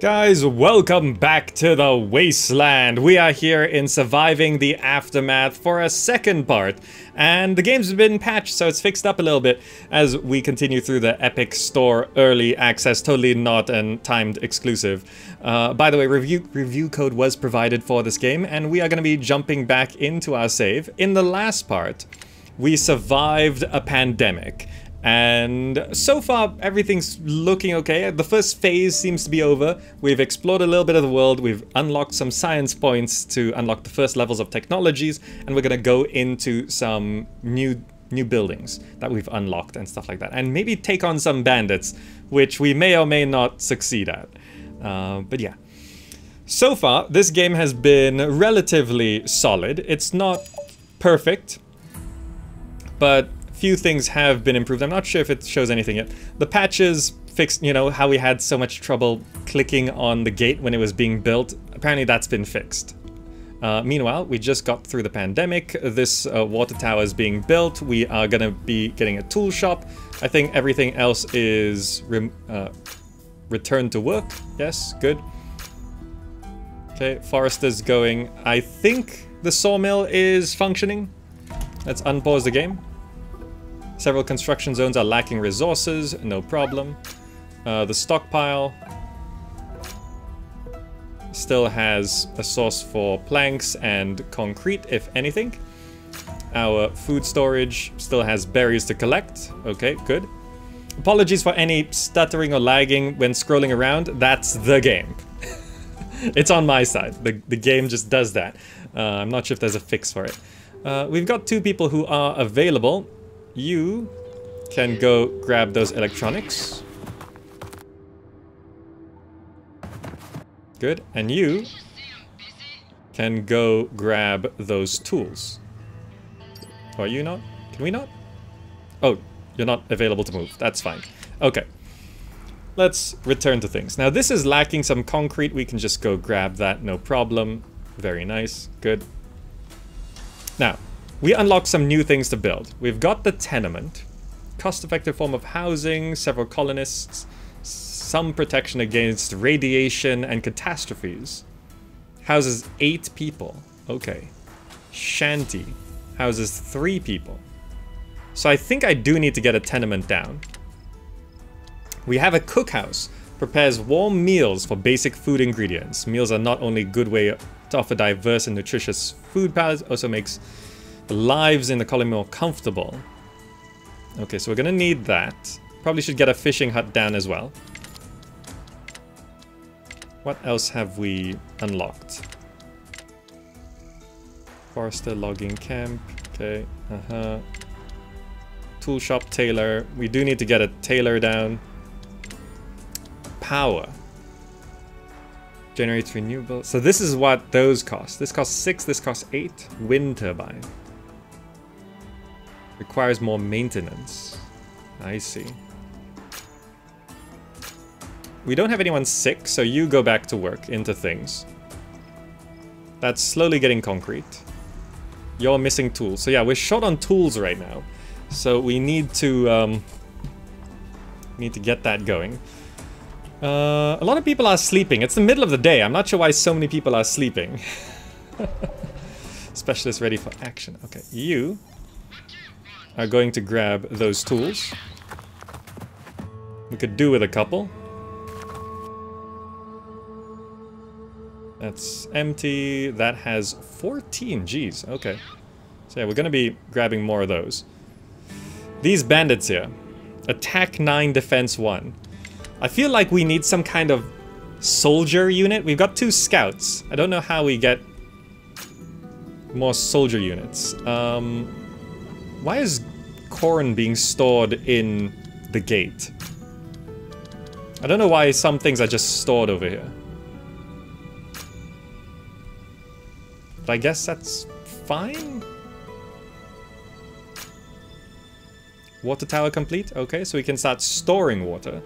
Guys, welcome back to the Wasteland. We are here in Surviving the Aftermath for a second part. And the game's been patched, so it's fixed up a little bit as we continue through the Epic Store early access, totally not a timed exclusive. Uh, by the way, review, review code was provided for this game, and we are going to be jumping back into our save. In the last part, we survived a pandemic. And so far, everything's looking okay. The first phase seems to be over. We've explored a little bit of the world. We've unlocked some science points to unlock the first levels of technologies. And we're going to go into some new new buildings that we've unlocked and stuff like that. And maybe take on some bandits, which we may or may not succeed at. Uh, but yeah. So far, this game has been relatively solid. It's not perfect, but few things have been improved. I'm not sure if it shows anything yet. The patches fixed, you know, how we had so much trouble clicking on the gate when it was being built. Apparently that's been fixed. Uh, meanwhile, we just got through the pandemic. This uh, water tower is being built. We are going to be getting a tool shop. I think everything else is re uh, returned to work. Yes, good. Okay, Forester's going. I think the sawmill is functioning. Let's unpause the game. Several construction zones are lacking resources, no problem. Uh, the stockpile still has a source for planks and concrete, if anything. Our food storage still has berries to collect. Okay, good. Apologies for any stuttering or lagging when scrolling around. That's the game. it's on my side. The, the game just does that. Uh, I'm not sure if there's a fix for it. Uh, we've got two people who are available. You can go grab those electronics. Good. And you can go grab those tools. are you not? Can we not? Oh, you're not available to move. That's fine. Okay. Let's return to things. Now, this is lacking some concrete. We can just go grab that, no problem. Very nice. Good. Now, we unlock some new things to build. We've got the tenement, cost-effective form of housing, several colonists, some protection against radiation and catastrophes. Houses eight people. Okay. Shanty houses three people. So I think I do need to get a tenement down. We have a cookhouse. Prepares warm meals for basic food ingredients. Meals are not only a good way to offer diverse and nutritious food palettes, also makes lives in the colony more comfortable. Okay, so we're gonna need that. Probably should get a fishing hut down as well. What else have we unlocked? Forester logging camp. Okay, uh-huh. Tool shop tailor. We do need to get a tailor down. Power. Generates renewable. So this is what those cost. This costs six, this costs eight. Wind turbine. Requires more maintenance. I see. We don't have anyone sick, so you go back to work into things. That's slowly getting concrete. You're missing tools. So yeah, we're short on tools right now. So we need to um, need to get that going. Uh, a lot of people are sleeping. It's the middle of the day. I'm not sure why so many people are sleeping. Specialist ready for action. Okay, you are going to grab those tools. We could do with a couple. That's empty. That has 14. Jeez, okay. So yeah, we're gonna be grabbing more of those. These bandits here. Attack 9, defense 1. I feel like we need some kind of soldier unit. We've got two scouts. I don't know how we get more soldier units. Um, why is corn being stored in the gate? I don't know why some things are just stored over here. But I guess that's fine? Water tower complete? Okay, so we can start storing water.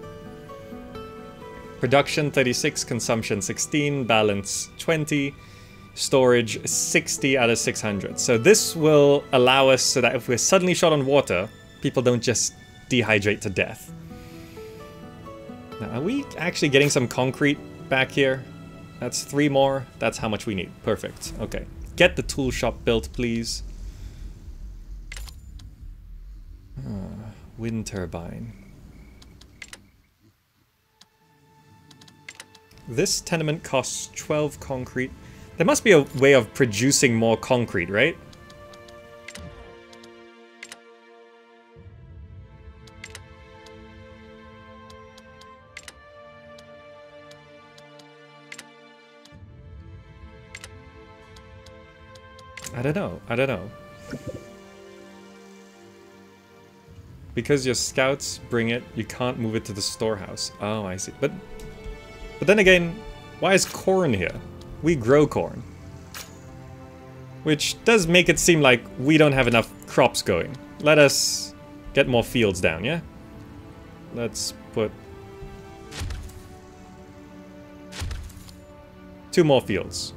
Production 36, consumption 16, balance 20 storage 60 out of 600. So this will allow us so that if we're suddenly shot on water, people don't just dehydrate to death. Now, are we actually getting some concrete back here. That's three more. That's how much we need. Perfect. Okay. Get the tool shop built, please. Uh, wind turbine. This tenement costs 12 concrete. There must be a way of producing more concrete, right? I don't know. I don't know. Because your scouts bring it, you can't move it to the storehouse. Oh, I see. But but then again, why is corn here? We grow corn. Which does make it seem like we don't have enough crops going. Let us get more fields down, yeah? Let's put... Two more fields.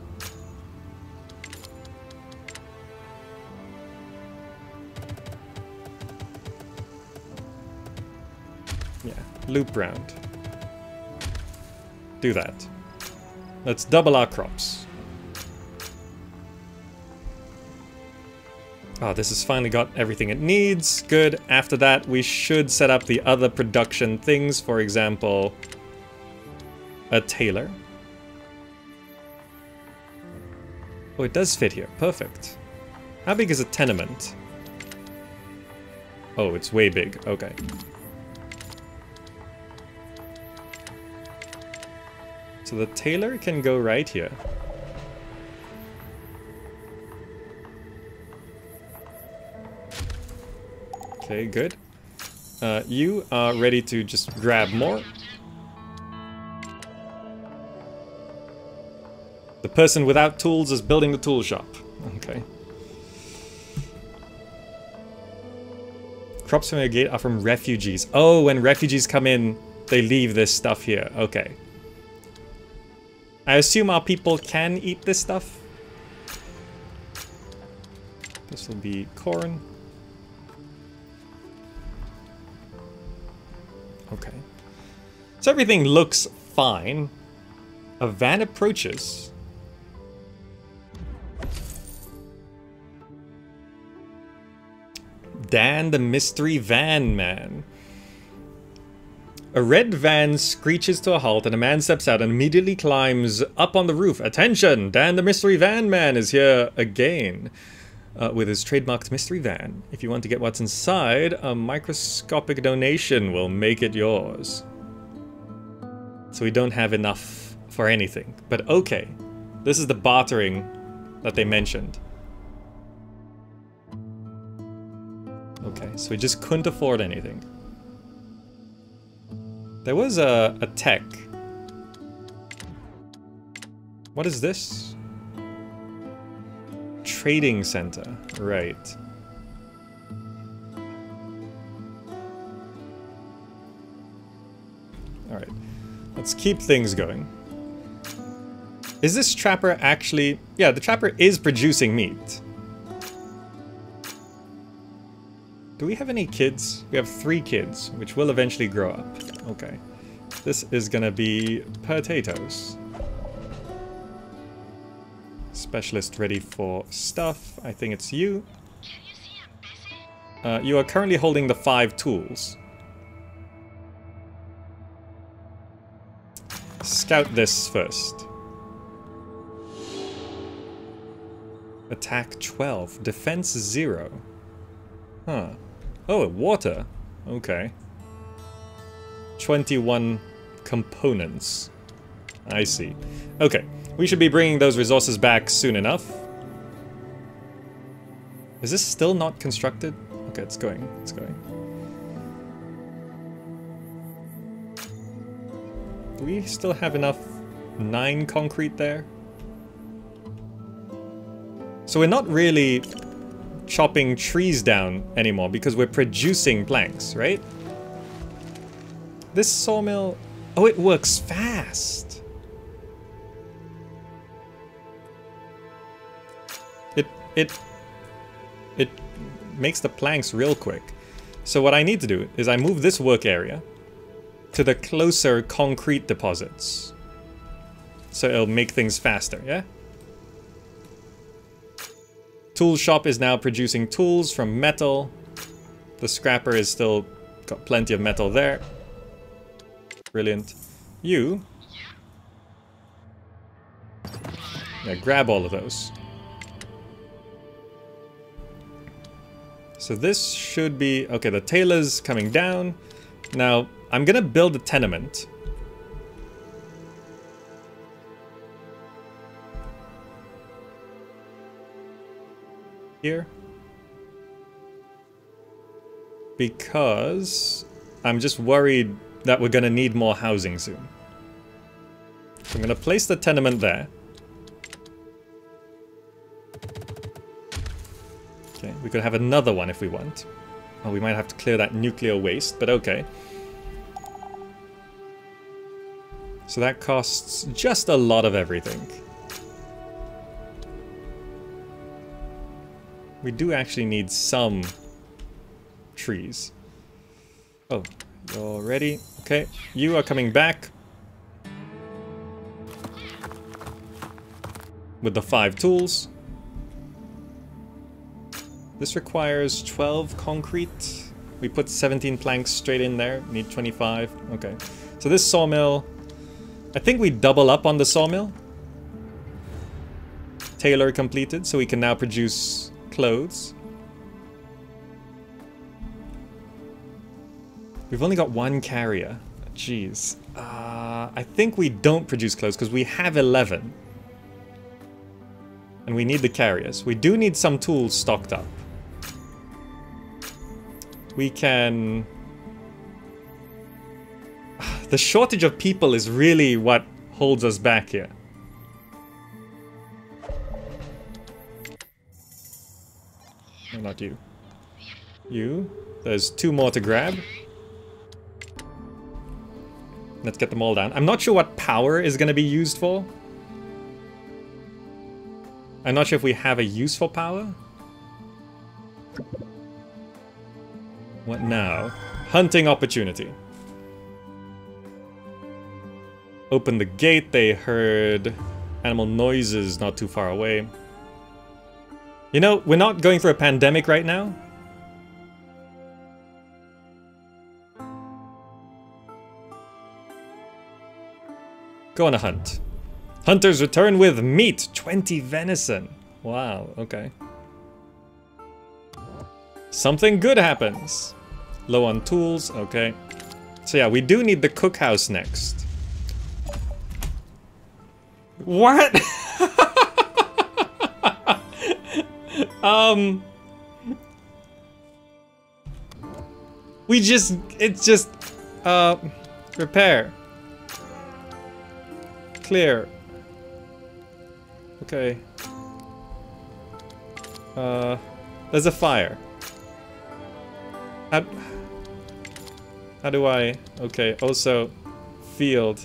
Yeah, loop round. Do that. Let's double our crops. Oh, this has finally got everything it needs. Good. After that, we should set up the other production things. For example, a tailor. Oh, it does fit here. Perfect. How big is a tenement? Oh, it's way big. Okay. So the tailor can go right here. Okay, good. Uh, you are ready to just grab more. The person without tools is building the tool shop. Okay. Crops from your gate are from refugees. Oh, when refugees come in, they leave this stuff here. Okay. I assume our people can eat this stuff. This will be corn. Okay. So everything looks fine. A van approaches. Dan the Mystery Van Man. A red van screeches to a halt and a man steps out and immediately climbs up on the roof. Attention! Dan the Mystery Van Man is here again. Uh, with his trademarked mystery van. If you want to get what's inside, a microscopic donation will make it yours. So we don't have enough for anything. But okay, this is the bartering that they mentioned. Okay, so we just couldn't afford anything. There was a, a tech. What is this? Trading center. Right. Alright. Let's keep things going. Is this trapper actually... Yeah, the trapper is producing meat. Do we have any kids? We have three kids, which will eventually grow up. Okay. This is gonna be potatoes. Specialist ready for stuff. I think it's you. Uh, you are currently holding the five tools. Scout this first. Attack 12. Defense 0. Huh. Oh, water. Okay. 21 components. I see. Okay, we should be bringing those resources back soon enough. Is this still not constructed? Okay, it's going, it's going. Do we still have enough nine concrete there? So we're not really chopping trees down anymore because we're producing planks, right? This sawmill... Oh, it works fast! It... It... It makes the planks real quick. So what I need to do is I move this work area to the closer concrete deposits. so it'll make things faster, yeah? Tool shop is now producing tools from metal. The scrapper is still got plenty of metal there. Brilliant. You... Yeah, grab all of those. So this should be... Okay, the tailor's coming down. Now, I'm gonna build a tenement. Here. Because I'm just worried that we're gonna need more housing soon. So I'm gonna place the tenement there. Okay, we could have another one if we want. Oh, we might have to clear that nuclear waste, but okay. So that costs just a lot of everything. We do actually need some trees. Oh, you're ready. Okay, you are coming back. With the five tools. This requires 12 concrete. We put 17 planks straight in there. Need 25. Okay. So this sawmill... I think we double up on the sawmill. Tailor completed, so we can now produce clothes. We've only got one carrier. Jeez. Uh, I think we don't produce clothes because we have 11. And we need the carriers. We do need some tools stocked up. We can... The shortage of people is really what holds us back here. No, not you. You. There's two more to grab. Let's get them all down. I'm not sure what power is going to be used for. I'm not sure if we have a useful power. What now? Hunting opportunity. Open the gate, they heard animal noises not too far away. You know, we're not going through a pandemic right now. Go on a hunt. Hunters return with meat, 20 venison. Wow, okay. Something good happens. Low on tools, okay. So yeah, we do need the cookhouse next. What? um... We just, it's just, uh, repair. Clear. Okay. Uh, there's a fire. How, how do I... Okay, also, field.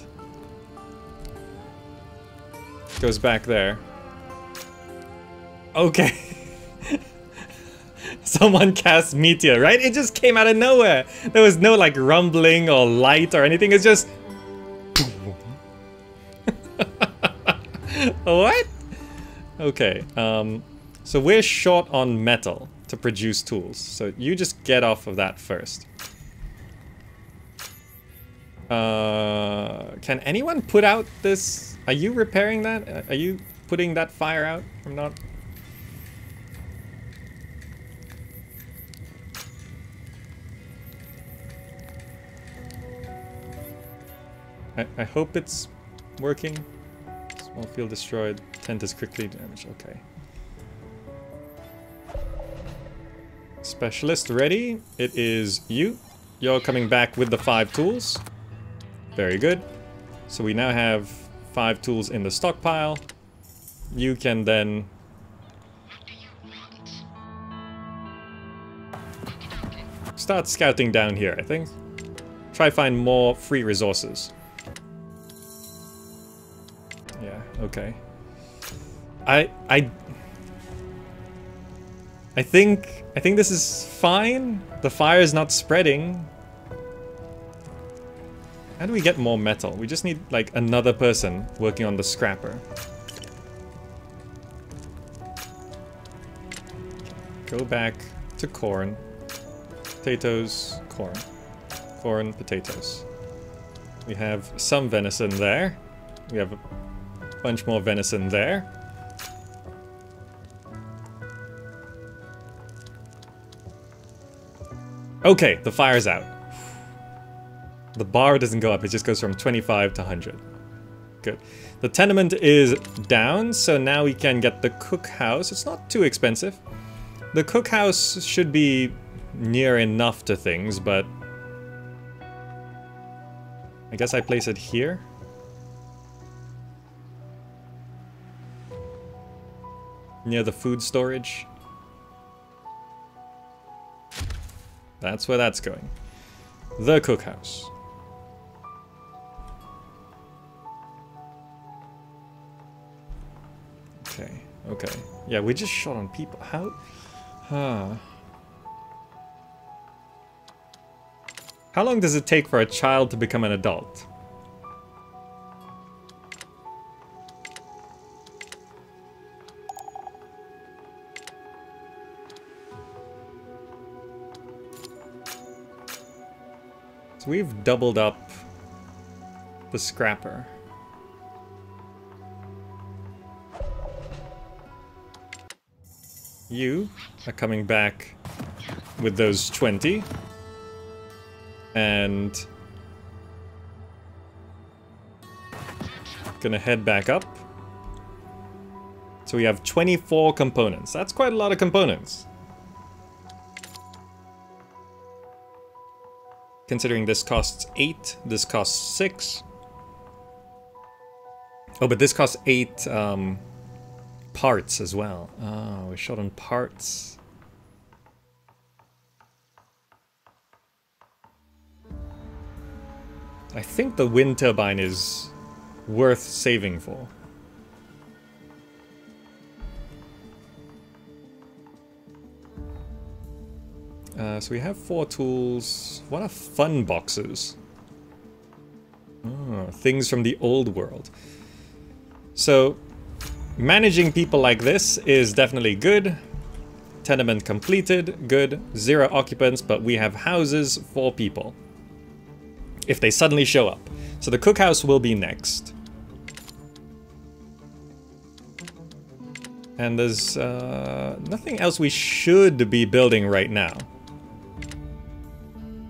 Goes back there. Okay. Someone cast Meteor, right? It just came out of nowhere. There was no like rumbling or light or anything. It's just... what? Okay, um, so we're short on metal to produce tools. So you just get off of that first. Uh, can anyone put out this? Are you repairing that? Are you putting that fire out? I'm not. I, I hope it's working. Small field destroyed. Tent is quickly damaged. Okay. Specialist ready. It is you. You're coming back with the five tools. Very good. So we now have five tools in the stockpile. You can then... Start scouting down here, I think. Try find more free resources. Okay. I... I... I think I think this is fine. The fire is not spreading. How do we get more metal? We just need, like, another person working on the scrapper. Go back to corn. Potatoes, corn. Corn, potatoes. We have some venison there. We have bunch more venison there. Okay, the fire's out. The bar doesn't go up, it just goes from 25 to 100. Good. The tenement is down, so now we can get the cookhouse. It's not too expensive. The cookhouse should be near enough to things, but... I guess I place it here? Near the food storage? That's where that's going. The cookhouse. Okay, okay. Yeah, we just shot on people. How? Huh. How long does it take for a child to become an adult? So we've doubled up the scrapper. You are coming back with those 20. And... Gonna head back up. So we have 24 components. That's quite a lot of components. Considering this costs 8, this costs 6. Oh, but this costs 8 um, parts as well. Oh, we shot on parts. I think the wind turbine is worth saving for. Uh, so we have four tools. What are fun boxes? Oh, things from the old world. So, managing people like this is definitely good. Tenement completed, good. Zero occupants, but we have houses for people. If they suddenly show up. So the cookhouse will be next. And there's uh, nothing else we should be building right now.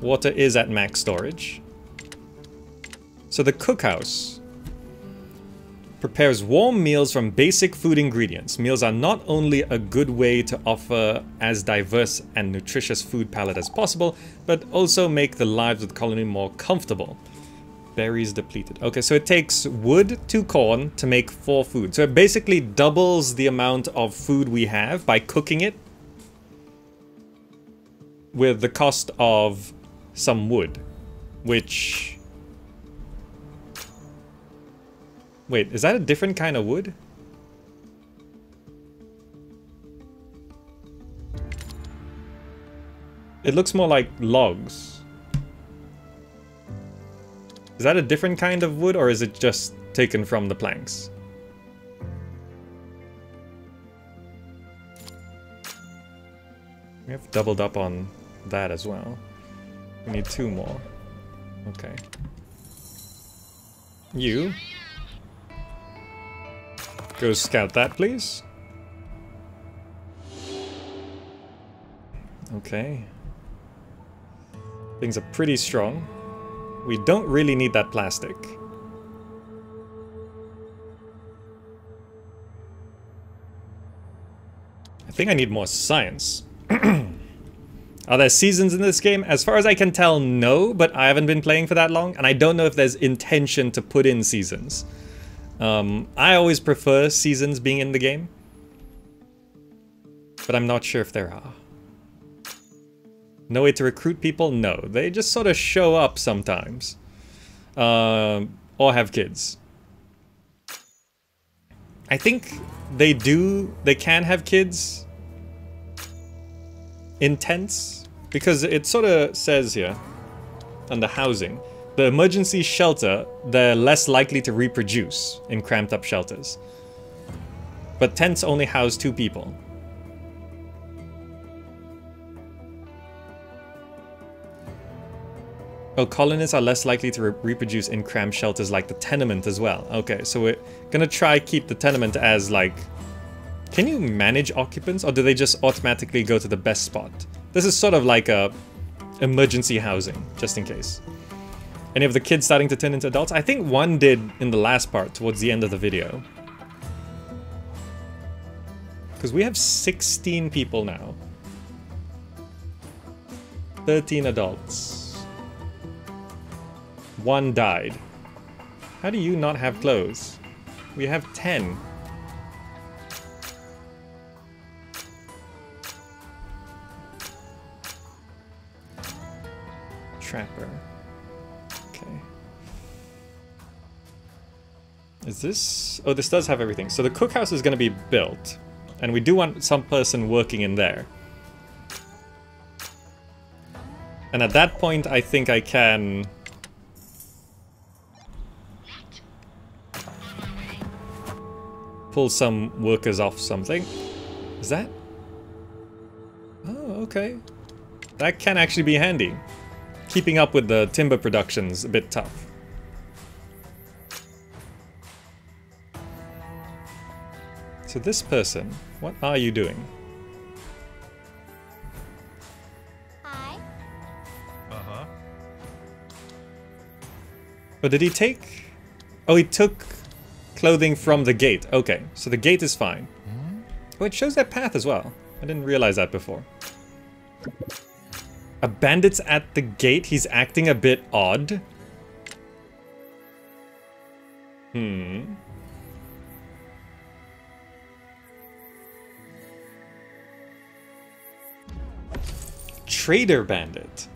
Water is at max storage. So the cookhouse prepares warm meals from basic food ingredients. Meals are not only a good way to offer as diverse and nutritious food palette as possible, but also make the lives of the colony more comfortable. Berries depleted. Okay, so it takes wood to corn to make four food. So it basically doubles the amount of food we have by cooking it with the cost of some wood, which... Wait, is that a different kind of wood? It looks more like logs. Is that a different kind of wood or is it just taken from the planks? We have doubled up on that as well. We need two more. Okay. You. Go scout that, please. Okay. Things are pretty strong. We don't really need that plastic. I think I need more science. Are there seasons in this game? As far as I can tell, no, but I haven't been playing for that long, and I don't know if there's intention to put in seasons. Um, I always prefer seasons being in the game, but I'm not sure if there are. No way to recruit people? No, they just sort of show up sometimes. Uh, or have kids. I think they do, they can have kids in tents because it sort of says here, under housing, the emergency shelter, they're less likely to reproduce in cramped up shelters. But tents only house two people. Oh, colonists are less likely to re reproduce in cramped shelters like the tenement as well. Okay, so we're gonna try keep the tenement as like... Can you manage occupants or do they just automatically go to the best spot? This is sort of like a emergency housing, just in case. Any of the kids starting to turn into adults? I think one did in the last part, towards the end of the video. Because we have 16 people now. 13 adults. One died. How do you not have clothes? We have 10. Trapper. Okay. Is this... Oh, this does have everything. So the cookhouse is going to be built. And we do want some person working in there. And at that point, I think I can... Pull some workers off something. Is that... Oh, okay. That can actually be handy. Keeping up with the timber production's a bit tough. So this person, what are you doing? Hi. Uh-huh. Oh, did he take... Oh, he took clothing from the gate. Okay, so the gate is fine. Oh, it shows that path as well. I didn't realize that before. A bandit's at the gate. He's acting a bit odd. Hmm. Trader Bandit.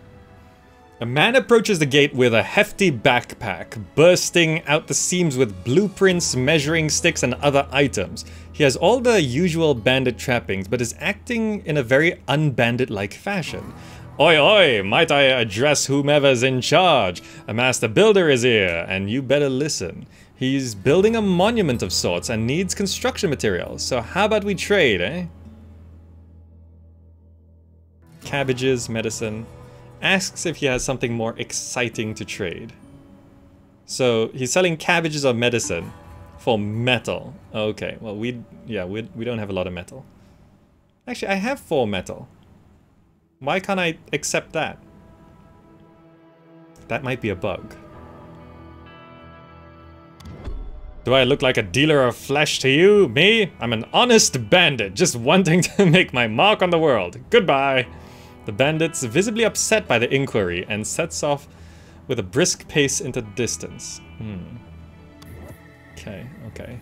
A man approaches the gate with a hefty backpack, bursting out the seams with blueprints, measuring sticks, and other items. He has all the usual bandit trappings, but is acting in a very unbandit-like fashion. Oi oi, might I address whomever's in charge? A master builder is here, and you better listen. He's building a monument of sorts and needs construction materials, so how about we trade, eh? Cabbages, medicine. Asks if he has something more exciting to trade. So he's selling cabbages or medicine for metal. Okay, well we yeah we we don't have a lot of metal. Actually, I have four metal. Why can't I accept that? That might be a bug. Do I look like a dealer of flesh to you? Me? I'm an honest bandit, just wanting to make my mark on the world. Goodbye. The bandit's visibly upset by the inquiry and sets off with a brisk pace into the distance. Hmm. Okay, okay.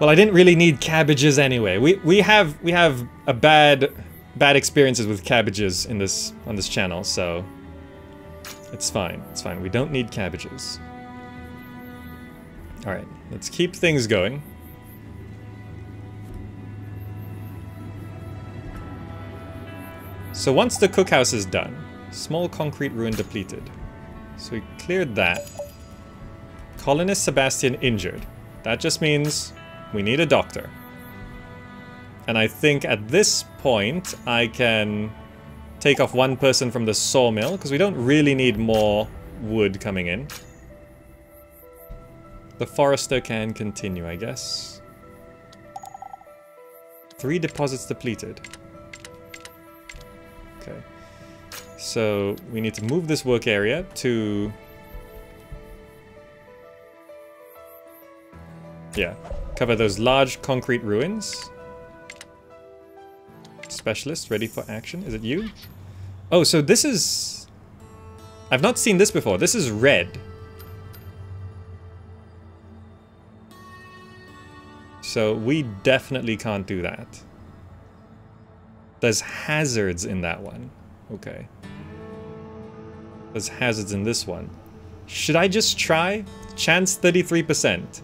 Well, I didn't really need cabbages anyway. We we have we have a bad bad experiences with cabbages in this on this channel, so it's fine. It's fine. We don't need cabbages. All right, let's keep things going. So once the cookhouse is done, small concrete ruin depleted. So we cleared that. Colonist Sebastian injured. That just means we need a doctor. And I think at this point I can take off one person from the sawmill because we don't really need more wood coming in. The forester can continue, I guess. Three deposits depleted. Okay. So we need to move this work area to... Yeah, cover those large concrete ruins. Specialist, ready for action. Is it you? Oh, so this is... I've not seen this before. This is red. So we definitely can't do that. There's hazards in that one. Okay. There's hazards in this one. Should I just try? Chance 33%.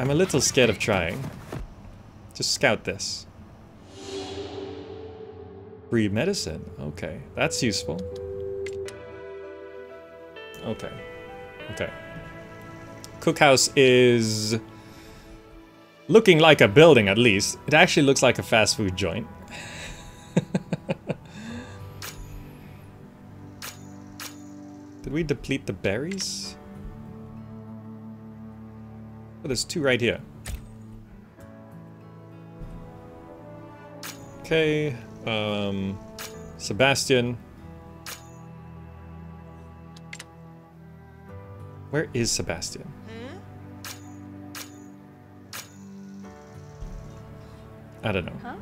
I'm a little scared of trying. Just scout this. Breed medicine. Okay, that's useful. Okay. Okay. Cookhouse is looking like a building at least. It actually looks like a fast food joint. Did we deplete the berries? Oh, there's two right here. Okay, um, Sebastian. Where is Sebastian? I don't know. Huh?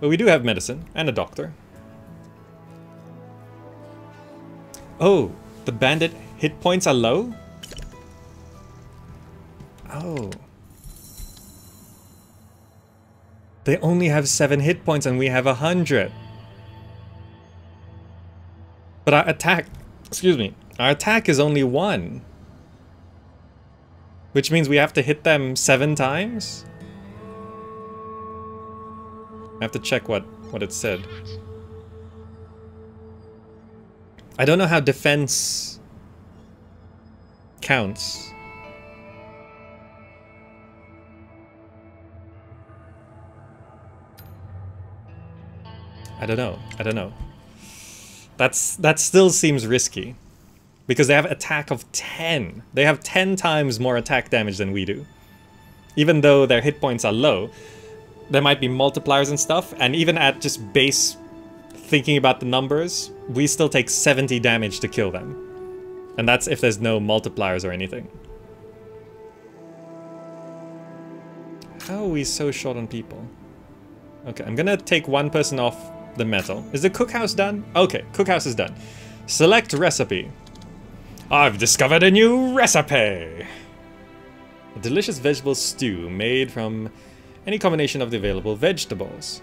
But we do have medicine and a doctor. Oh, the bandit hit points are low? Oh. They only have 7 hit points and we have a 100. But our attack, excuse me, our attack is only 1. Which means we have to hit them 7 times? I have to check what, what it said. I don't know how defense counts. I don't know. I don't know. That's that still seems risky. Because they have attack of 10. They have 10 times more attack damage than we do. Even though their hit points are low, there might be multipliers and stuff, and even at just base thinking about the numbers, we still take 70 damage to kill them. And that's if there's no multipliers or anything. How are we so short on people? Okay, I'm gonna take one person off the metal. Is the cookhouse done? Okay, cookhouse is done. Select recipe. I've discovered a new recipe! A delicious vegetable stew made from any combination of the available vegetables.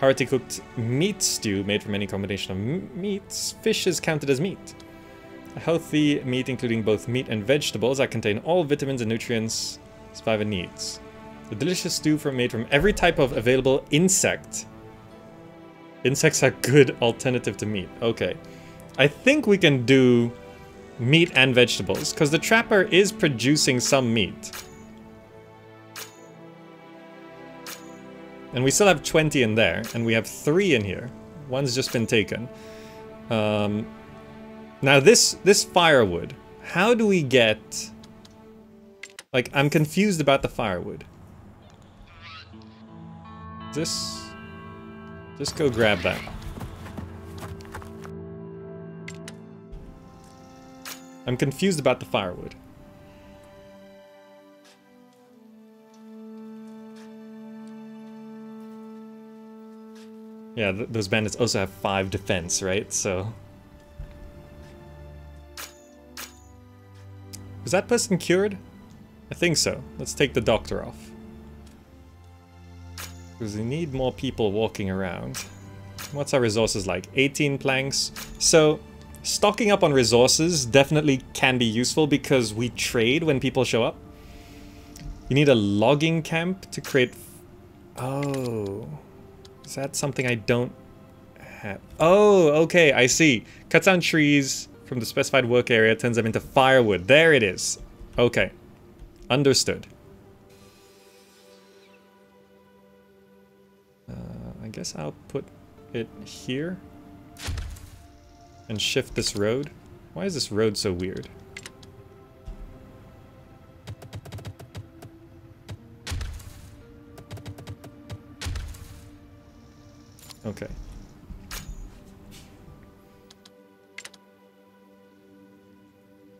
Hearty cooked meat stew made from any combination of meats. Fish is counted as meat. A healthy meat including both meat and vegetables that contain all vitamins and nutrients survivor needs. A delicious stew from made from every type of available insect. Insects are good alternative to meat. Okay. I think we can do meat and vegetables, because the trapper is producing some meat. And we still have 20 in there, and we have 3 in here. One's just been taken. Um, now this, this firewood, how do we get... Like, I'm confused about the firewood. This... Just go grab that. I'm confused about the firewood. Yeah, th those bandits also have 5 defense, right? So... Was that person cured? I think so. Let's take the doctor off. Because we need more people walking around. What's our resources like? 18 planks. So, stocking up on resources definitely can be useful because we trade when people show up. You need a logging camp to create... Oh... Is that something I don't have? Oh, okay, I see. Cuts down trees from the specified work area, turns them into firewood. There it is. Okay. Understood. Uh, I guess I'll put it here. And shift this road. Why is this road so weird? Okay.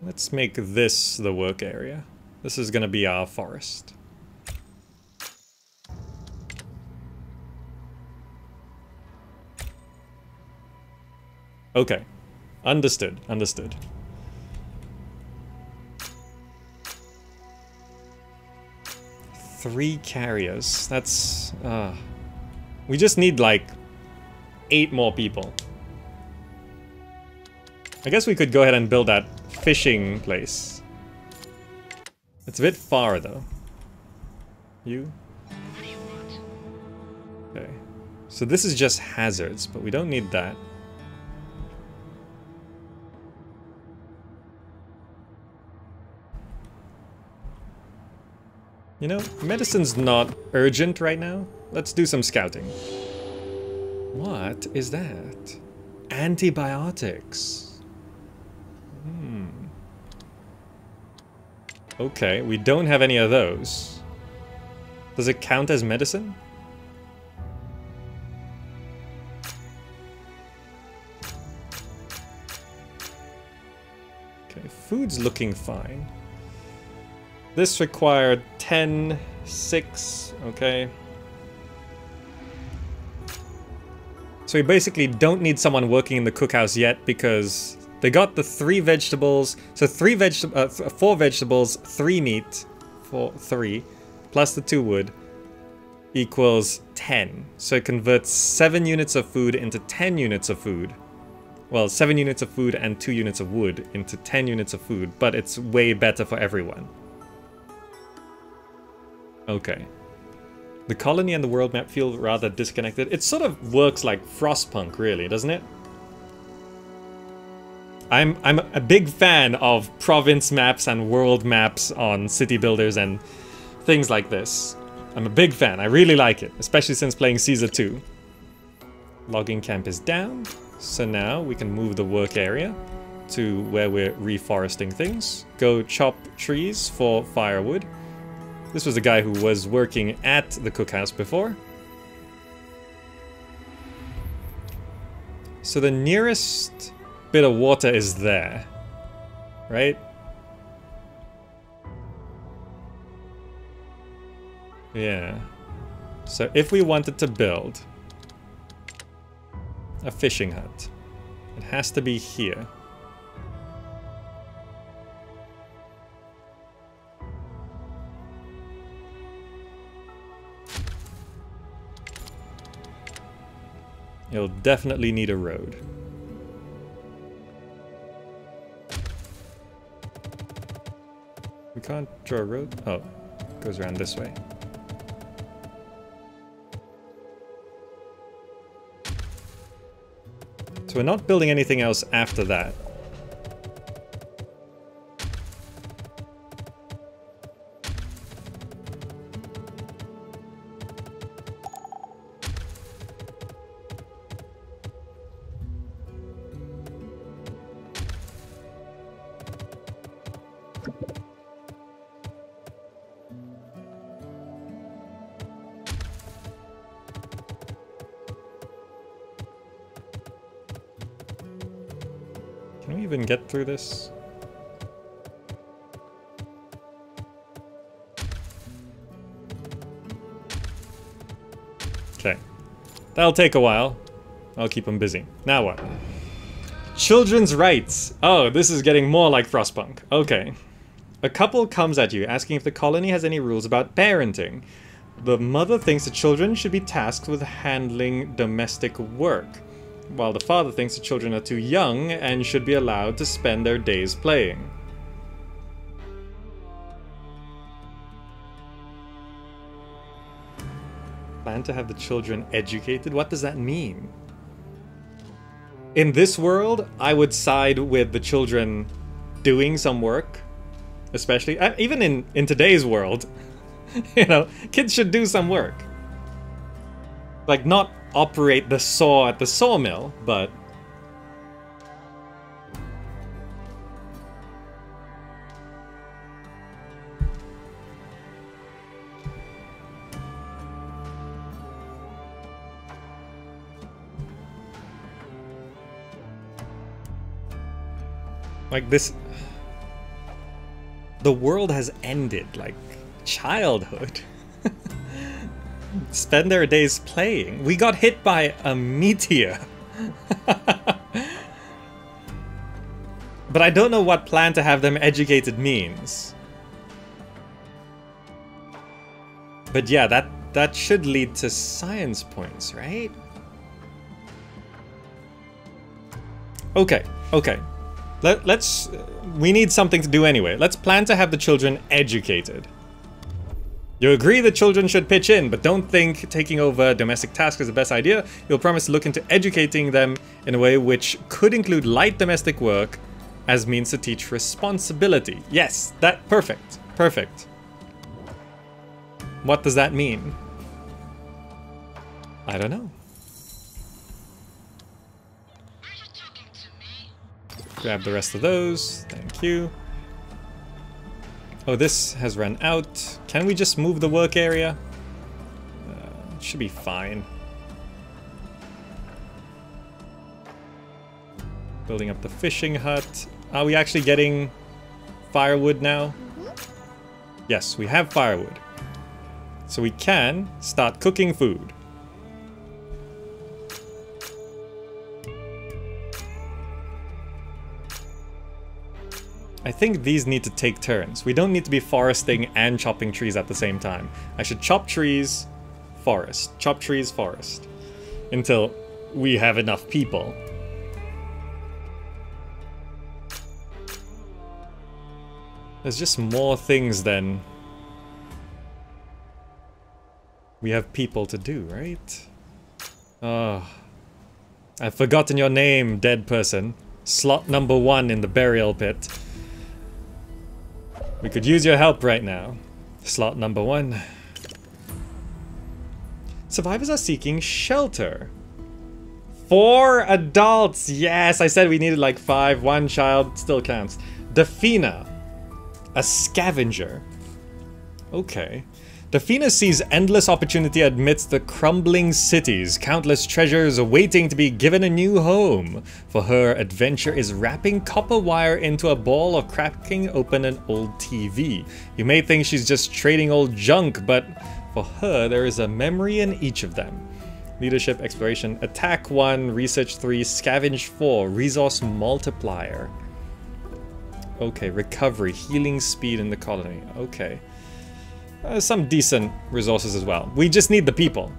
Let's make this the work area. This is gonna be our forest. Okay. Understood, understood. Three carriers. That's... Uh, we just need, like, eight more people. I guess we could go ahead and build that fishing place. It's a bit far, though. You? Okay. So this is just hazards, but we don't need that. You know, medicine's not urgent right now. Let's do some scouting. What is that? Antibiotics. Hmm. Okay, we don't have any of those. Does it count as medicine? Okay, food's looking fine. This required 10, 6, okay. So we basically don't need someone working in the cookhouse yet because they got the three vegetables. So three veg, uh, four vegetables, three meat, four, three, plus the two wood equals 10. So it converts seven units of food into 10 units of food. Well, seven units of food and two units of wood into 10 units of food, but it's way better for everyone. Okay. The colony and the world map feel rather disconnected. It sort of works like Frostpunk, really, doesn't it? I'm I'm a big fan of province maps and world maps on city builders and things like this. I'm a big fan. I really like it, especially since playing Caesar 2. Logging camp is down, so now we can move the work area to where we're reforesting things. Go chop trees for firewood. This was a guy who was working at the cookhouse before. So the nearest bit of water is there, right? Yeah. So if we wanted to build a fishing hut, it has to be here. You'll definitely need a road. We can't draw a road? Oh, it goes around this way. So we're not building anything else after that. Through this? Okay. That'll take a while. I'll keep them busy. Now what? Children's rights. Oh, this is getting more like Frostpunk. Okay. A couple comes at you asking if the colony has any rules about parenting. The mother thinks the children should be tasked with handling domestic work, while the father thinks the children are too young and should be allowed to spend their days playing. Plan to have the children educated? What does that mean? In this world, I would side with the children doing some work, especially uh, even in in today's world. you know, kids should do some work. Like not operate the saw at the sawmill, but Like this The world has ended, like childhood. Spend their days playing. We got hit by a meteor. but I don't know what plan to have them educated means. But yeah, that that should lead to science points, right? Okay, okay. Let, let's... We need something to do anyway. Let's plan to have the children educated. You agree that children should pitch in, but don't think taking over domestic tasks is the best idea. You'll promise to look into educating them in a way which could include light domestic work as means to teach responsibility. Yes, that perfect. Perfect. What does that mean? I don't know. Grab the rest of those. Thank you. Oh, this has run out. Can we just move the work area? Uh, it should be fine. Building up the fishing hut. Are we actually getting firewood now? Yes, we have firewood. So we can start cooking food. I think these need to take turns. We don't need to be foresting and chopping trees at the same time. I should chop trees, forest, chop trees, forest. Until we have enough people. There's just more things than we have people to do, right? Oh. I've forgotten your name, dead person. Slot number one in the burial pit. We could use your help right now. Slot number one. Survivors are seeking shelter. Four adults! Yes, I said we needed like five. One child still counts. Defina. A scavenger. Okay. Defina sees endless opportunity amidst the crumbling cities, countless treasures awaiting to be given a new home. For her, adventure is wrapping copper wire into a ball or cracking open an old TV. You may think she's just trading old junk, but for her, there is a memory in each of them. Leadership, Exploration, Attack 1, Research 3, Scavenge 4, Resource Multiplier. Okay, Recovery, Healing Speed in the colony. Okay uh, some decent resources as well. We just need the people.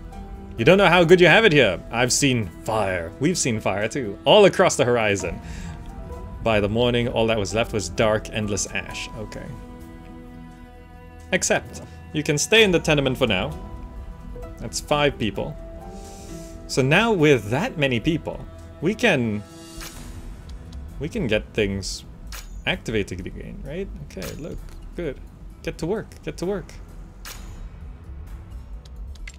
You don't know how good you have it here. I've seen fire. We've seen fire too, all across the horizon. By the morning, all that was left was dark, endless ash. Okay. Except, you can stay in the tenement for now. That's five people. So now with that many people, we can... We can get things activated again, right? Okay, look, good. Get to work, get to work.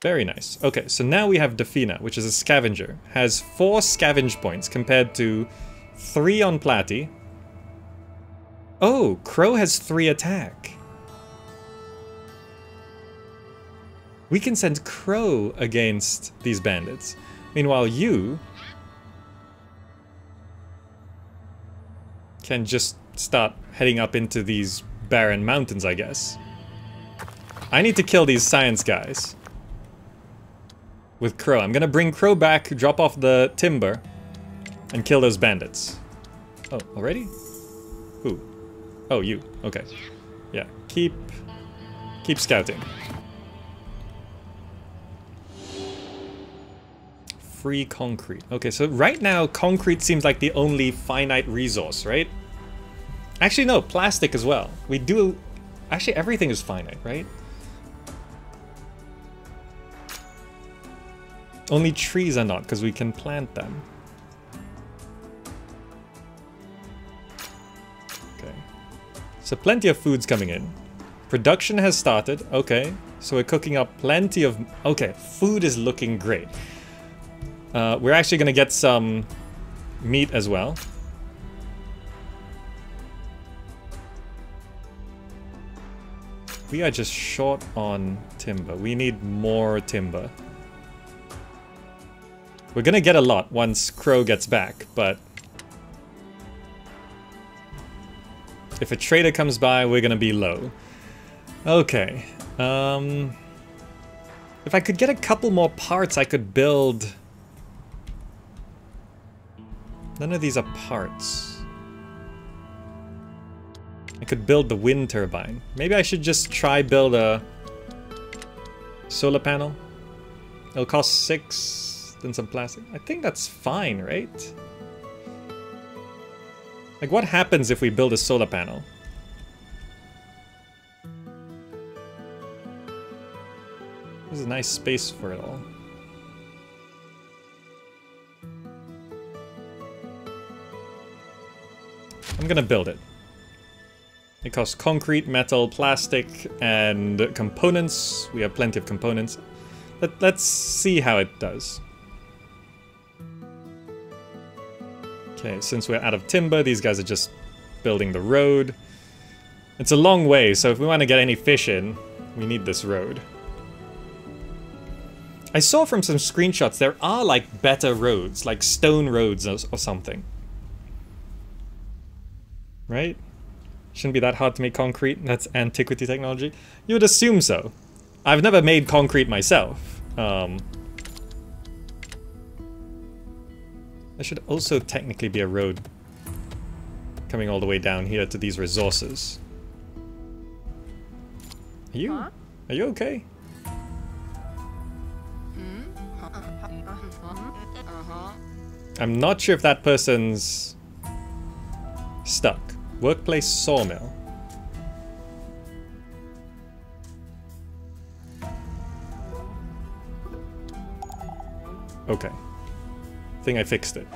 Very nice. Okay, so now we have Defina, which is a scavenger. Has four scavenge points compared to three on Platy. Oh, Crow has three attack. We can send Crow against these bandits. Meanwhile, you can just start heading up into these barren mountains, I guess. I need to kill these science guys with Crow. I'm gonna bring Crow back, drop off the timber, and kill those bandits. Oh, already? Who? Oh, you. Okay. Yeah, keep... Keep scouting. Free concrete. Okay, so right now, concrete seems like the only finite resource, right? Actually, no, plastic as well. We do... Actually, everything is finite, right? Only trees are not, because we can plant them. Okay. So plenty of food's coming in. Production has started. Okay. So we're cooking up plenty of... Okay, food is looking great. Uh, we're actually going to get some meat as well. We are just short on timber. We need more timber. We're gonna get a lot once Crow gets back, but... If a trader comes by, we're gonna be low. Okay. Um... If I could get a couple more parts, I could build... None of these are parts. I could build the wind turbine. Maybe I should just try build a solar panel. It'll cost six than some plastic. I think that's fine, right? Like, what happens if we build a solar panel? There's a nice space for it all. I'm gonna build it. It costs concrete, metal, plastic, and components. We have plenty of components. Let, let's see how it does. Okay, since we're out of timber, these guys are just building the road. It's a long way, so if we want to get any fish in, we need this road. I saw from some screenshots there are like better roads, like stone roads or, or something. Right? Shouldn't be that hard to make concrete. That's antiquity technology. You would assume so. I've never made concrete myself. Um, there should also technically be a road coming all the way down here to these resources. Are you? Huh? Are you okay? Mm-hmm. I'm not sure if that person's stuck. Workplace sawmill. Okay. Think I fixed it.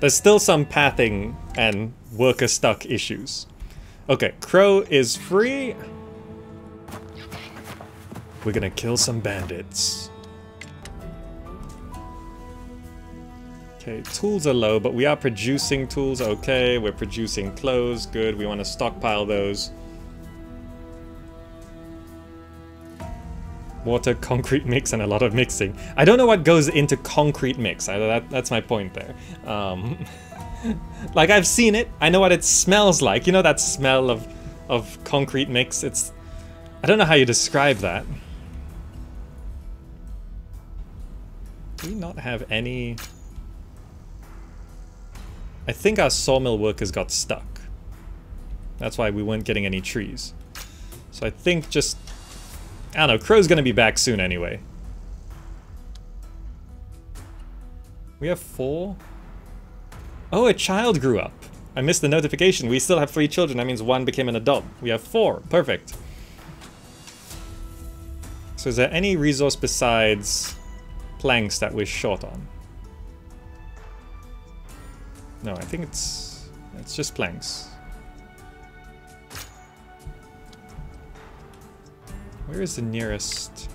There's still some pathing and worker stuck issues. Okay, Crow is free. We're gonna kill some bandits. Okay, tools are low, but we are producing tools. Okay, we're producing clothes. Good, we want to stockpile those. Water, concrete mix, and a lot of mixing. I don't know what goes into concrete mix. I, that, that's my point there. Um, like, I've seen it. I know what it smells like. You know that smell of, of concrete mix? It's... I don't know how you describe that. Do we not have any... I think our sawmill workers got stuck. That's why we weren't getting any trees. So I think just... I don't know, Crow's gonna be back soon anyway. We have four? Oh, a child grew up. I missed the notification. We still have three children. That means one became an adult. We have four. Perfect. So is there any resource besides planks that we're short on? No, I think it's it's just planks. Where is the nearest?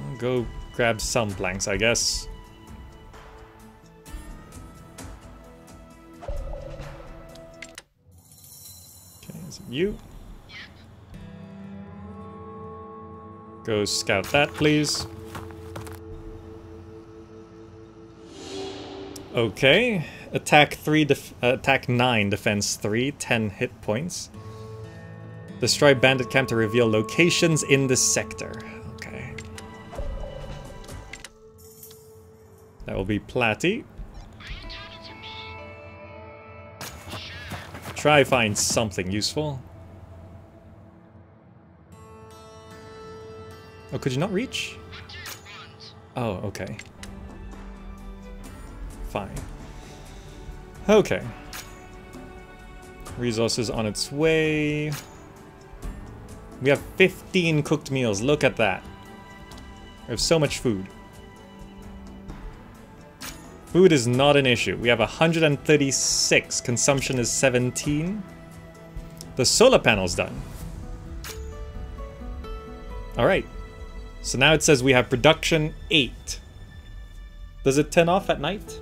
I'll go grab some planks, I guess. Okay, is it you? Go scout that, please. Okay. Attack 3, def uh, attack 9, defense 3, 10 hit points. Destroy bandit camp to reveal locations in the sector. Okay. That will be Platty. Try find something useful. Oh, could you not reach? Oh, okay. Fine. Okay. Resources on its way. We have 15 cooked meals. Look at that. We have so much food. Food is not an issue. We have 136. Consumption is 17. The solar panel's done. Alright. So now it says we have production 8. Does it turn off at night?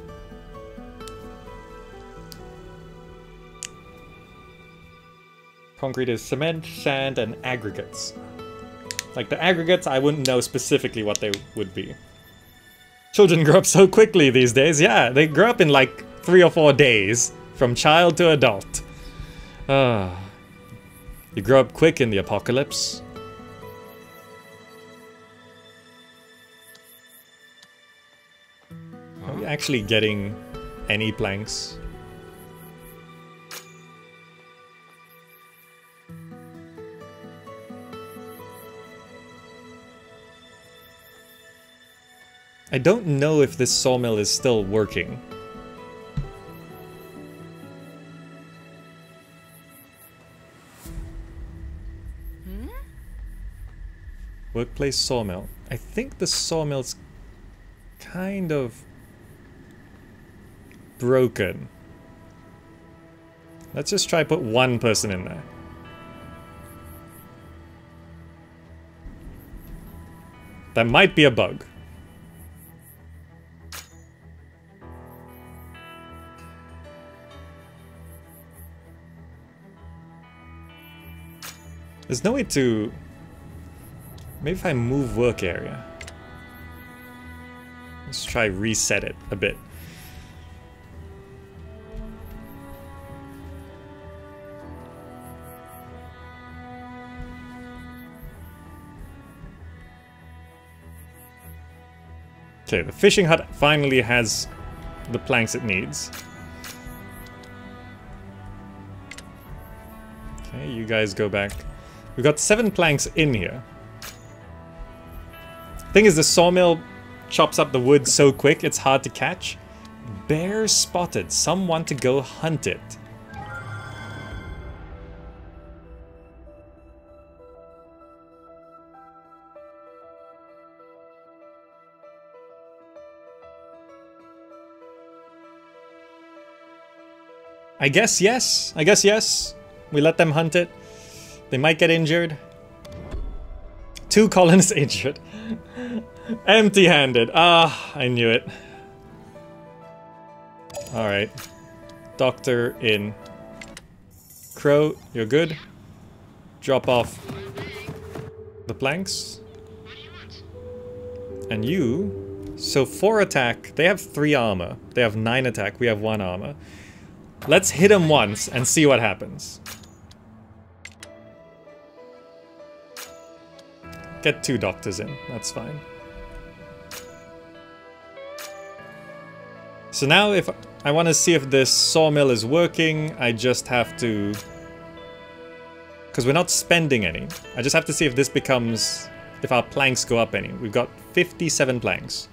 Concrete is cement, sand, and aggregates. Like the aggregates, I wouldn't know specifically what they would be. Children grow up so quickly these days. Yeah, they grow up in like three or four days, from child to adult. Ah. You grow up quick in the apocalypse. Are we actually getting any planks? I don't know if this sawmill is still working. Workplace sawmill. I think the sawmill's kind of broken. Let's just try put one person in there. That might be a bug. There's no way to... Maybe if I move work area. Let's try reset it a bit. Okay, the fishing hut finally has the planks it needs. Okay, you guys go back. We've got seven planks in here. Thing is, the sawmill chops up the wood so quick, it's hard to catch. Bear spotted. Some want to go hunt it. I guess yes. I guess yes. We let them hunt it. They might get injured. Two colonists injured. Empty-handed. Ah, I knew it. Alright. Doctor in. Crow, you're good. Drop off the planks. And you... So four attack. They have three armor. They have nine attack. We have one armor. Let's hit him once and see what happens. Get two doctors in, that's fine. So now if I want to see if this sawmill is working, I just have to... Because we're not spending any. I just have to see if this becomes... If our planks go up any. We've got 57 planks.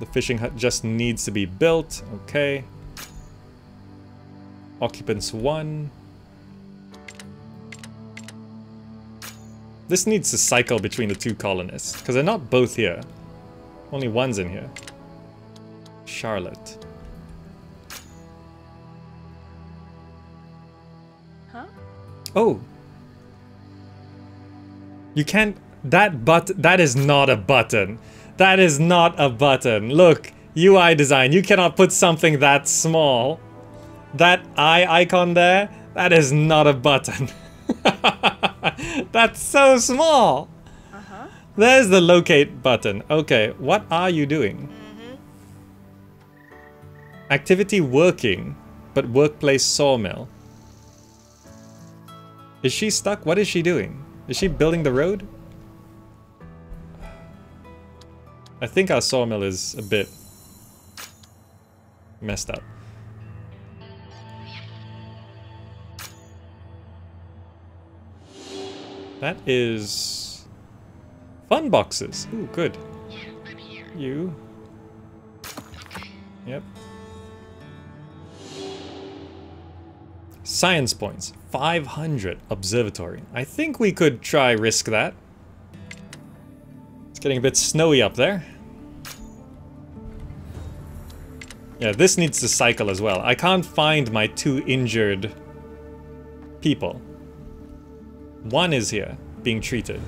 The fishing hut just needs to be built. Okay. Occupants 1. This needs to cycle between the two colonists, because they're not both here. Only one's in here. Charlotte. Huh? Oh! You can't... That but That is not a button. That is not a button. Look, UI design, you cannot put something that small. That eye icon there, that is not a button. That's so small. Uh-huh. There's the locate button. Okay, what are you doing? Activity working, but workplace sawmill. Is she stuck? What is she doing? Is she building the road? I think our sawmill is a bit messed up. That is fun boxes. Ooh, good. You. Yep. Science points. 500 observatory. I think we could try risk that. It's getting a bit snowy up there. Yeah, this needs to cycle as well. I can't find my two injured people. One is here, being treated.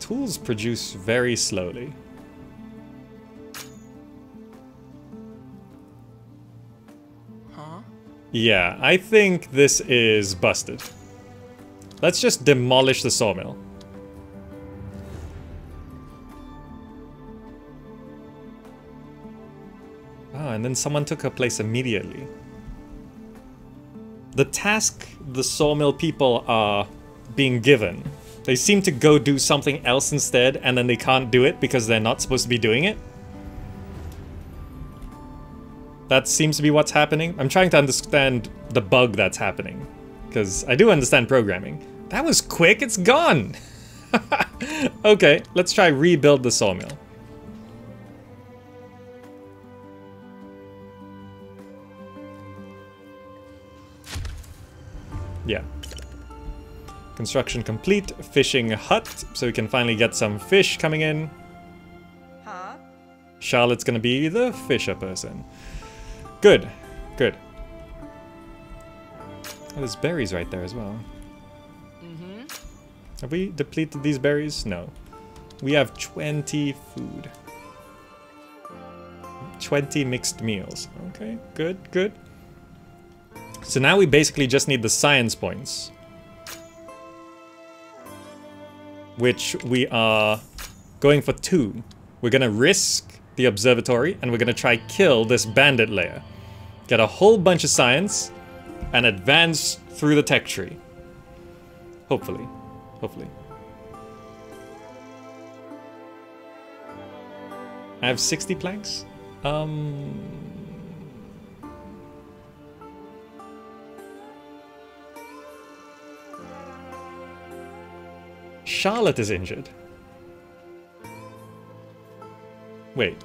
Tools produce very slowly. Huh? Yeah, I think this is busted. Let's just demolish the sawmill. Ah, and then someone took her place immediately. The task the sawmill people are being given, they seem to go do something else instead, and then they can't do it because they're not supposed to be doing it. That seems to be what's happening. I'm trying to understand the bug that's happening. Because I do understand programming. That was quick, it's gone! okay, let's try rebuild the sawmill. Construction complete. Fishing hut, so we can finally get some fish coming in. Huh? Charlotte's gonna be the fisher person. Good, good. Oh, there's berries right there as well. Mm-hmm. Have we depleted these berries? No. We have 20 food. 20 mixed meals. Okay, good, good. So now we basically just need the science points. Which we are going for two. We're gonna risk the observatory and we're gonna try kill this bandit layer. Get a whole bunch of science and advance through the tech tree. Hopefully. Hopefully. I have 60 planks? Um... Charlotte is injured. Wait.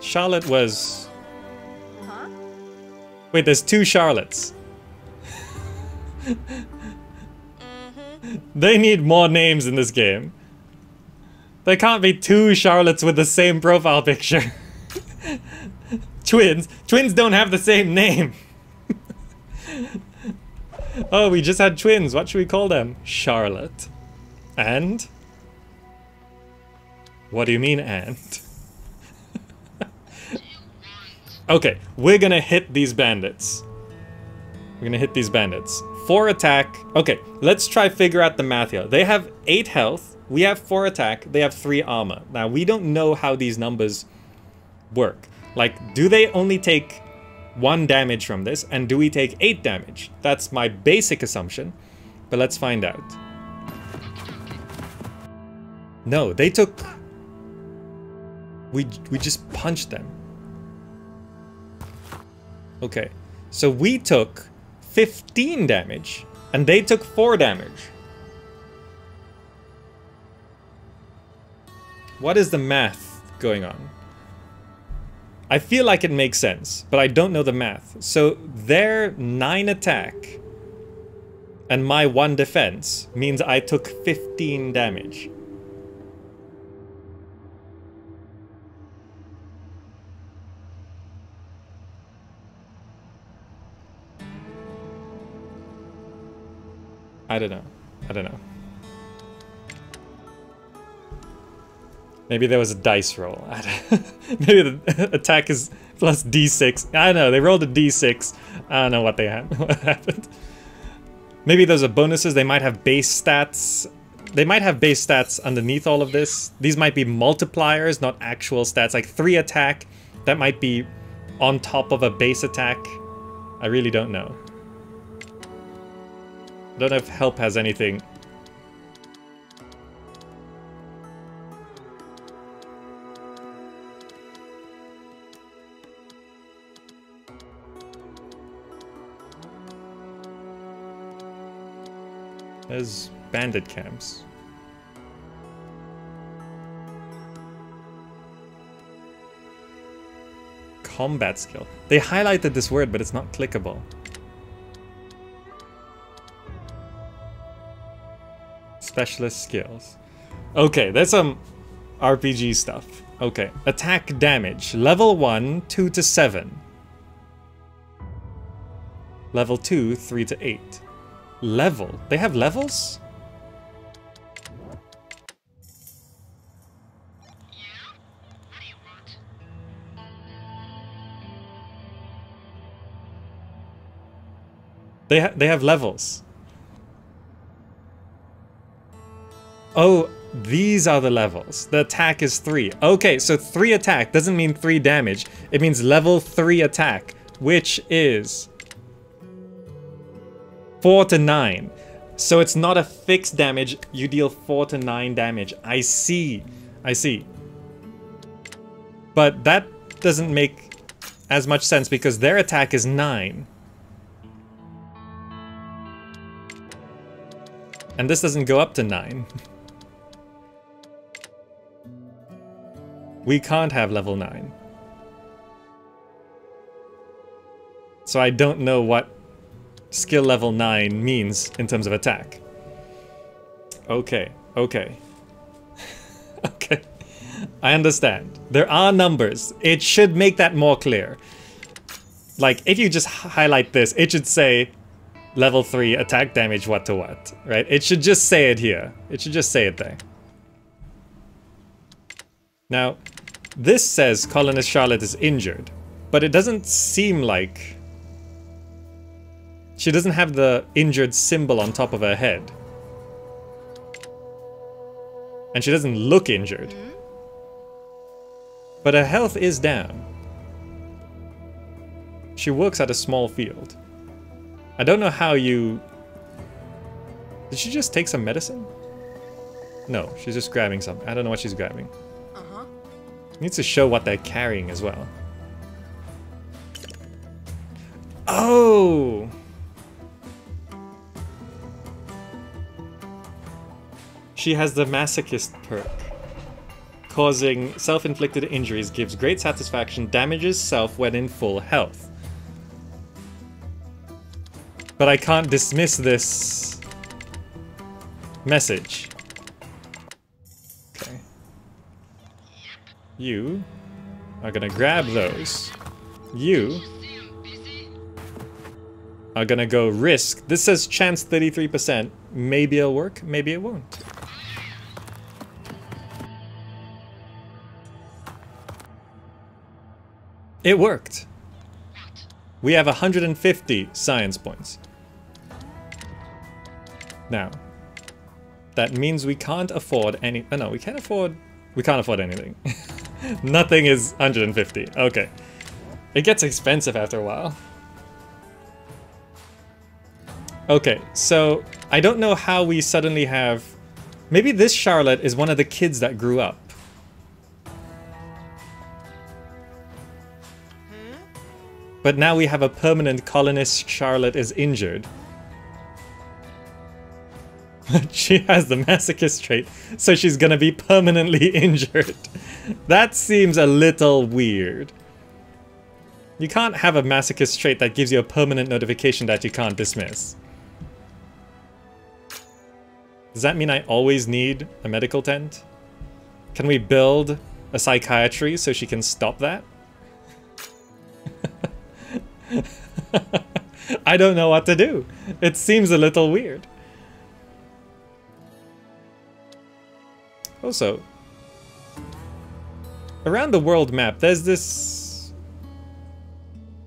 Charlotte was... Huh? Wait, there's two Charlottes. Mm-hmm. They need more names in this game. There can't be two Charlottes with the same profile picture. Twins. Twins don't have the same name. Oh, we just had twins. What should we call them? Charlotte. And? What do you mean, and? okay, we're gonna hit these bandits. We're gonna hit these bandits. Four attack. Okay, let's try figure out the math here. They have eight health. We have four attack. They have three armor. Now, we don't know how these numbers work. Like, do they only take one damage from this? And do we take eight damage? That's my basic assumption. But let's find out. No, they took... We, we just punched them. Okay, so we took 15 damage, and they took 4 damage. What is the math going on? I feel like it makes sense, but I don't know the math. So their 9 attack and my 1 defense means I took 15 damage. I don't know. I don't know. Maybe there was a dice roll. Maybe the attack is plus d6. I don't know. They rolled a d6. I don't know what they had. What happened? Maybe those are bonuses. They might have base stats. They might have base stats underneath all of this. These might be multipliers, not actual stats. Like three attack, that might be on top of a base attack. I really don't know. I don't know if help has anything. There's bandit camps. Combat skill. They highlighted this word, but it's not clickable. Specialist skills. Okay, there's some RPG stuff. Okay, attack damage. Level 1, 2 to 7. Level 2, 3 to 8. Level? They have levels? They, ha they have levels. Oh, these are the levels. The attack is 3. Okay, so 3 attack doesn't mean 3 damage. It means level 3 attack, which is 4 to 9. So it's not a fixed damage, you deal 4 to 9 damage. I see. I see. But that doesn't make as much sense because their attack is 9. And this doesn't go up to 9. we can't have level 9. So I don't know what skill level 9 means in terms of attack. Okay, okay. okay. I understand. There are numbers. It should make that more clear. Like, if you just highlight this, it should say level 3 attack damage what to what, right? It should just say it here. It should just say it there. Now, this says Colonist Charlotte is injured, but it doesn't seem like... She doesn't have the injured symbol on top of her head. And she doesn't look injured. But her health is down. She works at a small field. I don't know how you... Did she just take some medicine? No, she's just grabbing something. I don't know what she's grabbing. Uh-huh. Needs to show what they're carrying as well. Oh! She has the masochist perk. Causing self-inflicted injuries gives great satisfaction, damages self when in full health. But I can't dismiss this message. Okay. You are gonna grab those. You are gonna go risk. This says chance 33%. Maybe it'll work, maybe it won't. It worked. We have 150 science points. Now, that means we can't afford any... Oh no, we can't afford... We can't afford anything. Nothing is 150. Okay. It gets expensive after a while. Okay, so I don't know how we suddenly have... Maybe this Charlotte is one of the kids that grew up. But now we have a permanent colonist Charlotte is injured. she has the masochist trait, so she's gonna be permanently injured. that seems a little weird. You can't have a masochist trait that gives you a permanent notification that you can't dismiss. Does that mean I always need a medical tent? Can we build a psychiatry so she can stop that? I don't know what to do. It seems a little weird. Also, around the world map, there's this...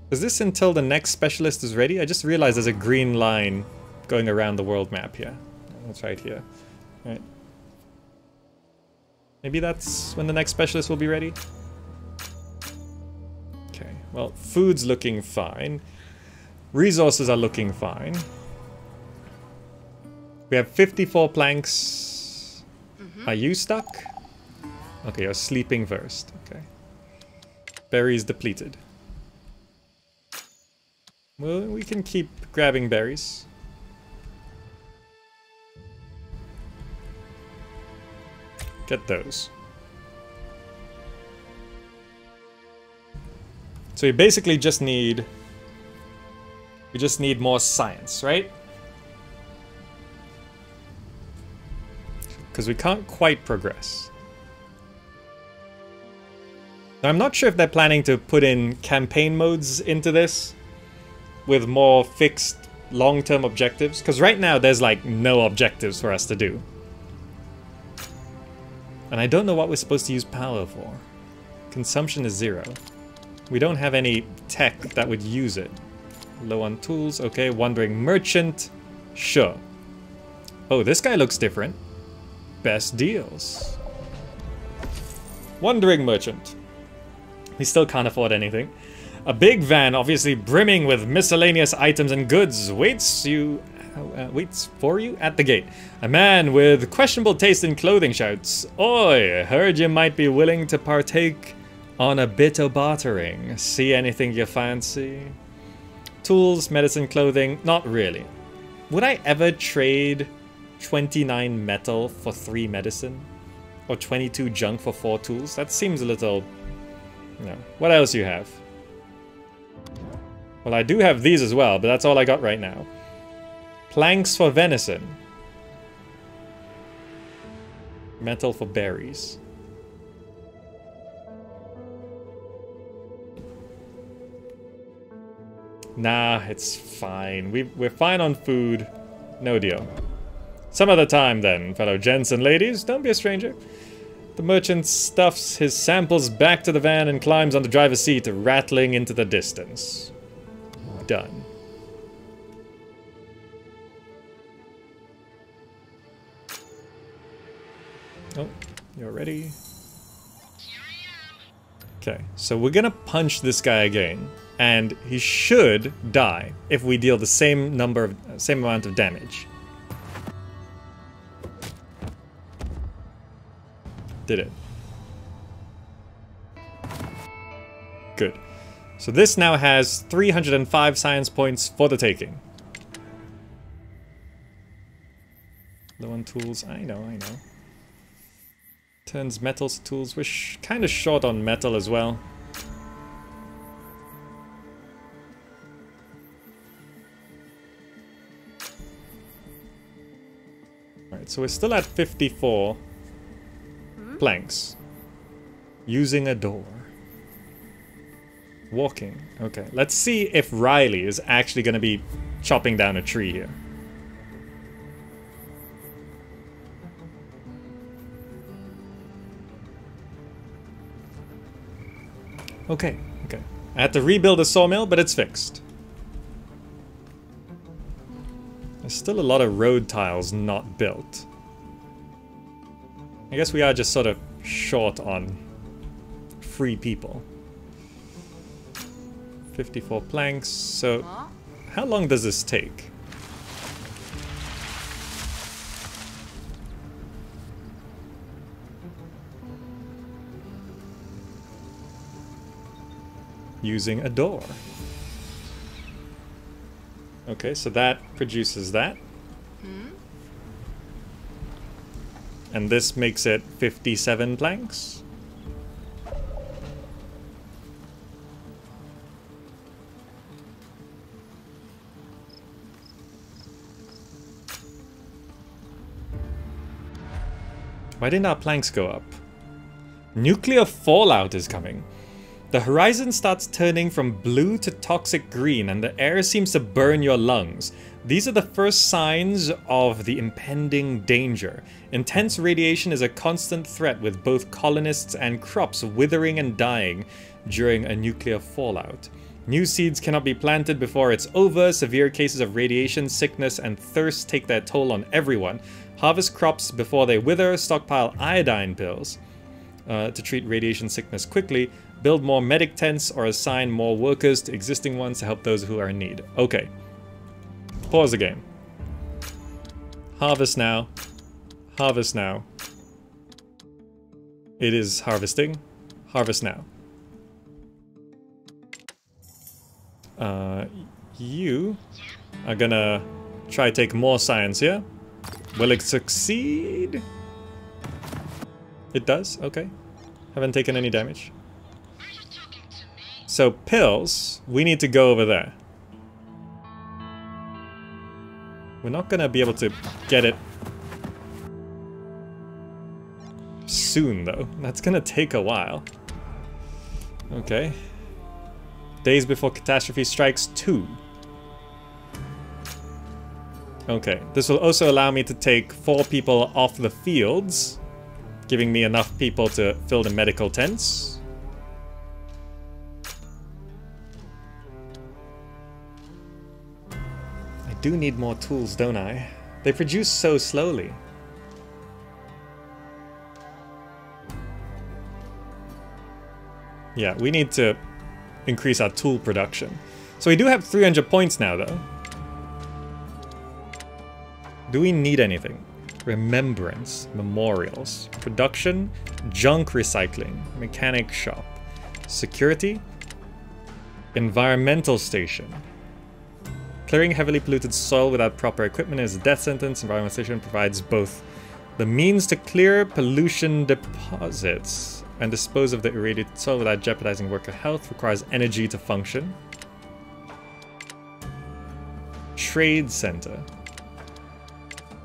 Is this until the next specialist is ready? I just realized there's a green line going around the world map here. That's right here. Right. Maybe that's when the next specialist will be ready? Well, food's looking fine. Resources are looking fine. We have 54 planks. Mm-hmm. Are you stuck? Okay, you're sleeping first. Okay. Berries depleted. Well, we can keep grabbing berries. Get those. So we basically just need... We just need more science, right? Because we can't quite progress. Now, I'm not sure if they're planning to put in campaign modes into this with more fixed long-term objectives. Because right now there's like no objectives for us to do. And I don't know what we're supposed to use power for. Consumption is zero. We don't have any tech that would use it. Low on tools, okay. Wandering merchant, sure. Oh, this guy looks different. Best deals. Wandering merchant. We still can't afford anything. A big van, obviously brimming with miscellaneous items and goods, waits you uh, waits for you at the gate. A man with questionable taste in clothing shouts, Oi, heard you might be willing to partake on a bit of bartering. See anything you fancy? Tools, medicine, clothing, not really. Would I ever trade 29 metal for 3 medicine? Or 22 junk for 4 tools? That seems a little... No. What else you have? Well, I do have these as well, but that's all I got right now. Planks for venison. Metal for berries. Nah, it's fine. We, we're fine on food. No deal. Some other time then, fellow gents and ladies. Don't be a stranger. The merchant stuffs his samples back to the van and climbs on the driver's seat, rattling into the distance. Done. Oh, you're ready. Okay, so we're gonna punch this guy again, and he should die if we deal the same number of same amount of damage. Did it. Good. So this now has 305 science points for the taking. Low on tools, I know, I know. Turns metals tools. We're kind of short on metal as well. Alright, so we're still at 54 hmm? planks. Using a door. Walking. Okay, let's see if Riley is actually going to be chopping down a tree here. Okay, okay. I had to rebuild a sawmill, but it's fixed. There's still a lot of road tiles not built. I guess we are just sort of short on free people. 54 planks, so how long does this take? Using a door. Okay, so that produces that. Hmm? And this makes it 57 planks. Why didn't our planks go up? Nuclear fallout is coming. The horizon starts turning from blue to toxic green and the air seems to burn your lungs. These are the first signs of the impending danger. Intense radiation is a constant threat with both colonists and crops withering and dying during a nuclear fallout. New seeds cannot be planted before it's over. Severe cases of radiation, sickness, and thirst take their toll on everyone. Harvest crops before they wither, stockpile iodine pills uh, to treat radiation sickness quickly, build more medic tents, or assign more workers to existing ones to help those who are in need. Okay. Pause the game. Harvest now. Harvest now. It is harvesting. Harvest now. Uh, you are gonna try take more science here. Will it succeed? It does? Okay. Haven't taken any damage. So pills, we need to go over there. We're not gonna be able to get it soon though. That's gonna take a while. Okay. Days before catastrophe strikes 2. Okay, this will also allow me to take 4 people off the fields, giving me enough people to fill the medical tents. Do need more tools, don't I? They produce so slowly. Yeah, we need to increase our tool production. So we do have 300 points now, though. Do we need anything? Remembrance, memorials, production, junk recycling, mechanic shop, security, environmental station. Clearing heavily polluted soil without proper equipment is a death sentence. Environmental station provides both the means to clear pollution deposits and dispose of the irradiated soil without jeopardizing worker health, requires energy to function. Trade center.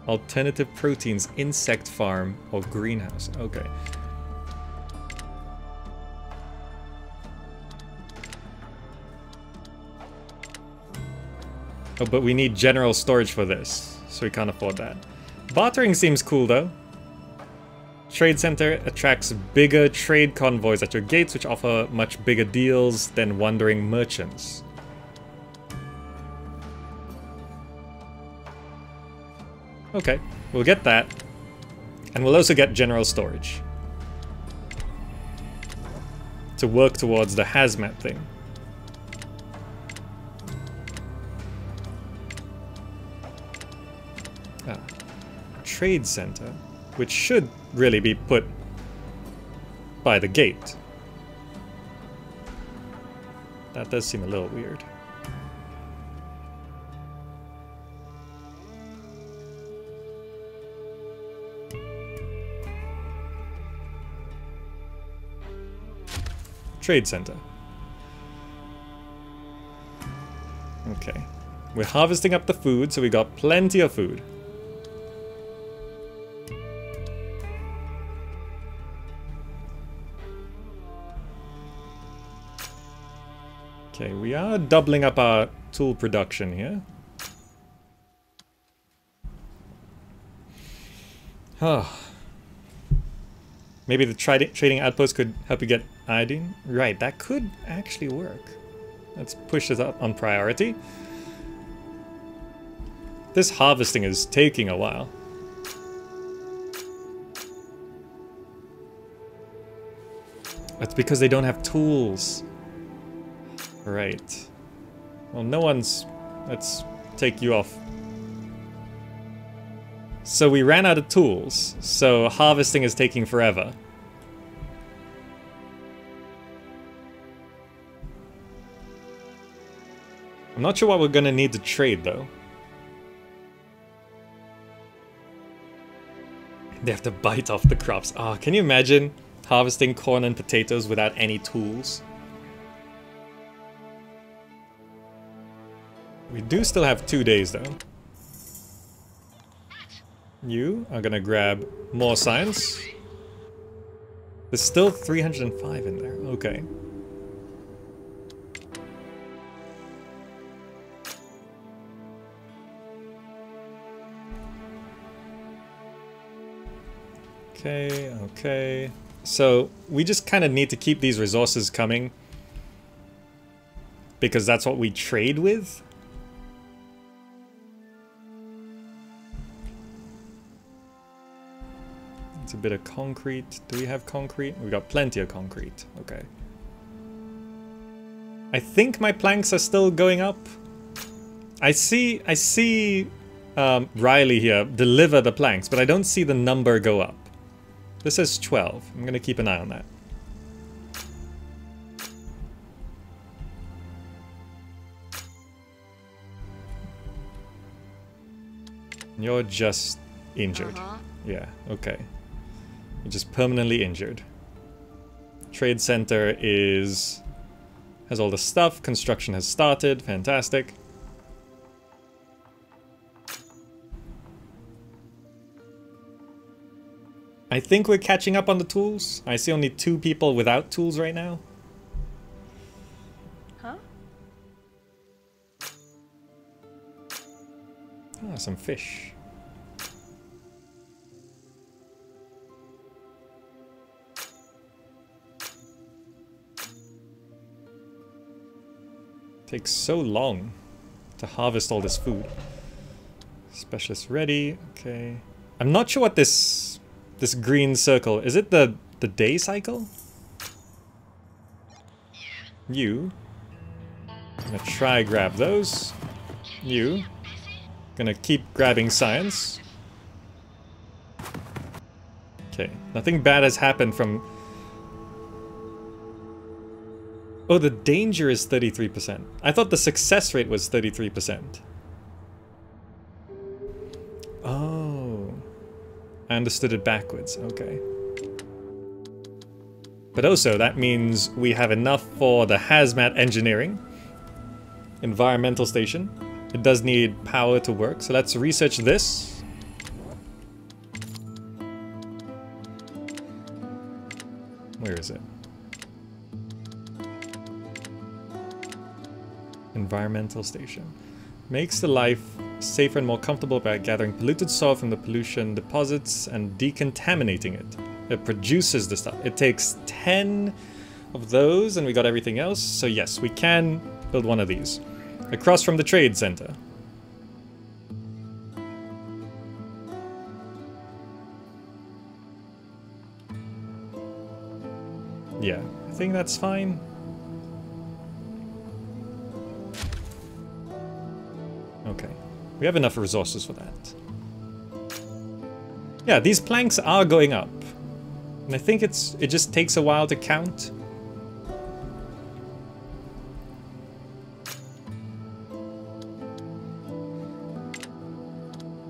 Alternative proteins, insect farm, or greenhouse. Okay. Oh, but we need general storage for this, so we can't afford that. Bartering seems cool though. Trade Center attracts bigger trade convoys at your gates, which offer much bigger deals than wandering merchants. Okay, we'll get that. And we'll also get general storage. To work towards the hazmat thing. Trade center, which should really be put by the gate. That does seem a little weird. Trade center. Okay. We're harvesting up the food, so we got plenty of food. Are doubling up our tool production here. Oh. Maybe the trading outpost could help you get iodine? Right, that could actually work. Let's push this up on priority. This harvesting is taking a while. That's because they don't have tools. Right. Well, no one's... Let's take you off. So we ran out of tools, so harvesting is taking forever. I'm not sure what we're gonna need to trade, though. They have to bite off the crops. Ah, oh, can you imagine harvesting corn and potatoes without any tools? We do still have two days though. You are gonna grab more science. There's still 305 in there. Okay. Okay, okay. So we just kind of need to keep these resources coming because that's what we trade with. A bit of concrete. Do we have concrete? We got plenty of concrete. Okay. I think my planks are still going up. I see I see um, Riley here deliver the planks, but I don't see the number go up. This is 12. I'm going to keep an eye on that. You're just injured. Uh -huh. Yeah, okay. You're just permanently injured. Trade center is... has all the stuff. Construction has started. Fantastic. I think we're catching up on the tools. I see only two people without tools right now. Huh? Ah, some fish. Takes so long to harvest all this food. Specialist ready. Okay. I'm not sure what this this green circle. Is it the, the day cycle? You. Gonna try grab those. You. Gonna keep grabbing science. Okay, nothing bad has happened from... Oh, the danger is 33%. I thought the success rate was 33%. Oh. I understood it backwards. Okay. But also, that means we have enough for the hazmat engineering. Environmental station. It does need power to work, so let's research this. Where is it? Environmental station. Makes the life safer and more comfortable by gathering polluted soil from the pollution deposits and decontaminating it. It produces the stuff. It takes 10 of those and we got everything else. So yes, we can build one of these. Across from the trade center. Yeah, I think that's fine. Okay. We have enough resources for that. Yeah, these planks are going up. And I think it's it just takes a while to count.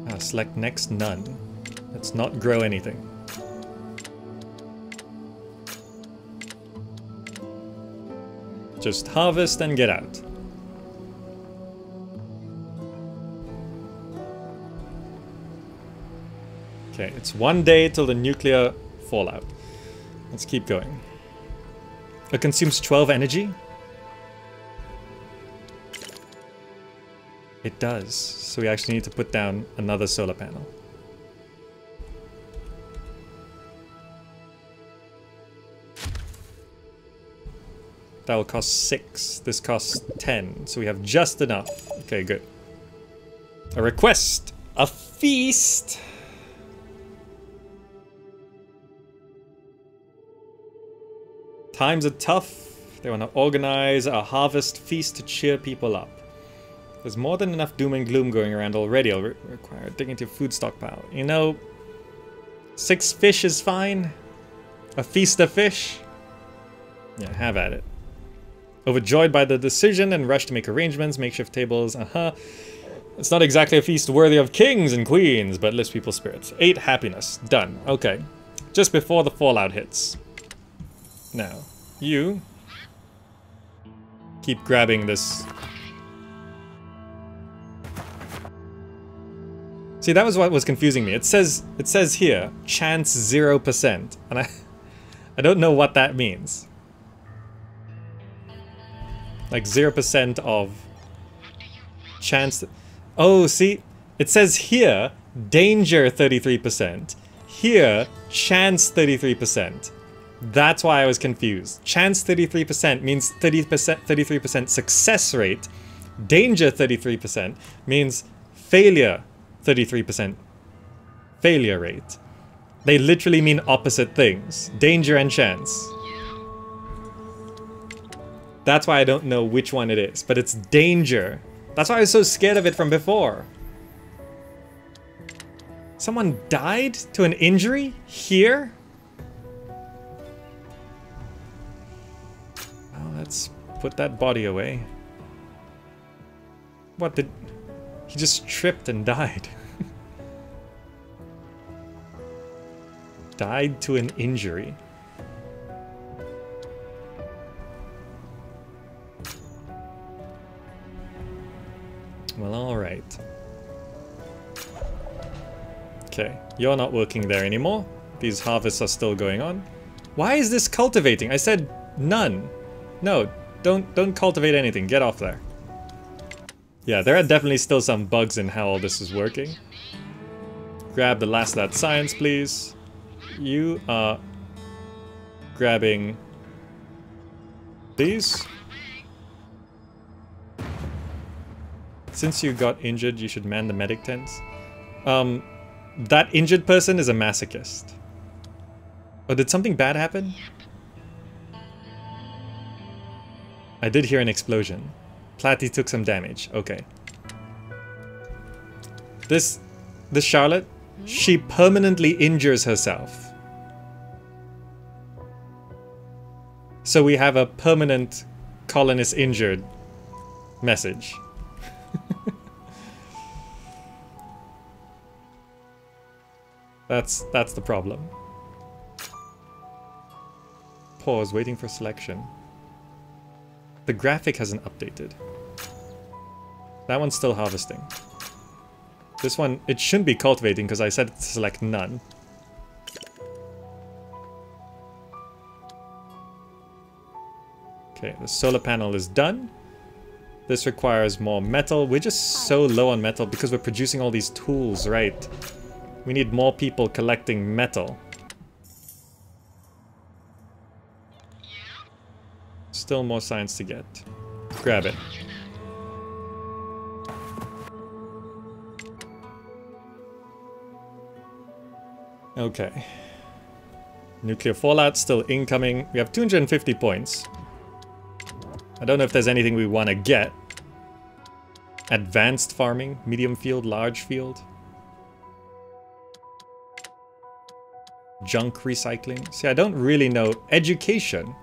Ah, select next none. Let's not grow anything. Just harvest and get out. Okay, it's one day till the nuclear fallout. Let's keep going. It consumes 12 energy? It does. So we actually need to put down another solar panel. That will cost 6. This costs 10. So we have just enough. Okay, good. A request. A feast. Times are tough. They want to organize a harvest feast to cheer people up. There's more than enough doom and gloom going around already. I'll re require digging into food stockpile. You know, six fish is fine. A feast of fish. Yeah, have at it. Overjoyed by the decision and rush to make arrangements, makeshift tables, uh-huh. It's not exactly a feast worthy of kings and queens, but lifts people's spirits. Eight happiness. Done. Okay. Just before the fallout hits. Now, you keep grabbing this. See, that was what was confusing me. It says it says here chance 0%, and I I don't know what that means. Like 0% of chance Oh, see, it says here danger 33%. Here chance 33%. That's why I was confused. Chance 33% means 30%, 33% success rate. Danger 33% means failure 33% failure rate. They literally mean opposite things. Danger and chance. That's why I don't know which one it is, but it's danger. That's why I was so scared of it from before. Someone died to an injury? Here? Let's put that body away. What did... He just tripped and died. died to an injury. Well, alright. Okay, you're not working there anymore. These harvests are still going on. Why is this cultivating? I said none. No, don't don't cultivate anything. Get off there. Yeah, there are definitely still some bugs in how all this is working. Grab the last of that science, please. You are grabbing these. Since you got injured, you should man the medic tents. Um, that injured person is a masochist. Oh, did something bad happen? I did hear an explosion. Platy took some damage. Okay. This, this Charlotte, she permanently injures herself. So we have a permanent colonist injured message. that's that's the problem. Pause, waiting for selection. The graphic hasn't updated. That one's still harvesting. This one, it shouldn't be cultivating because I said to select none. Okay, the solar panel is done. This requires more metal. We're just so low on metal because we're producing all these tools, right? We need more people collecting metal. Still more science to get. Grab it. Okay. Nuclear fallout still incoming. We have 250 points. I don't know if there's anything we want to get. Advanced farming, medium field, large field. Junk recycling. See, I don't really know. Education.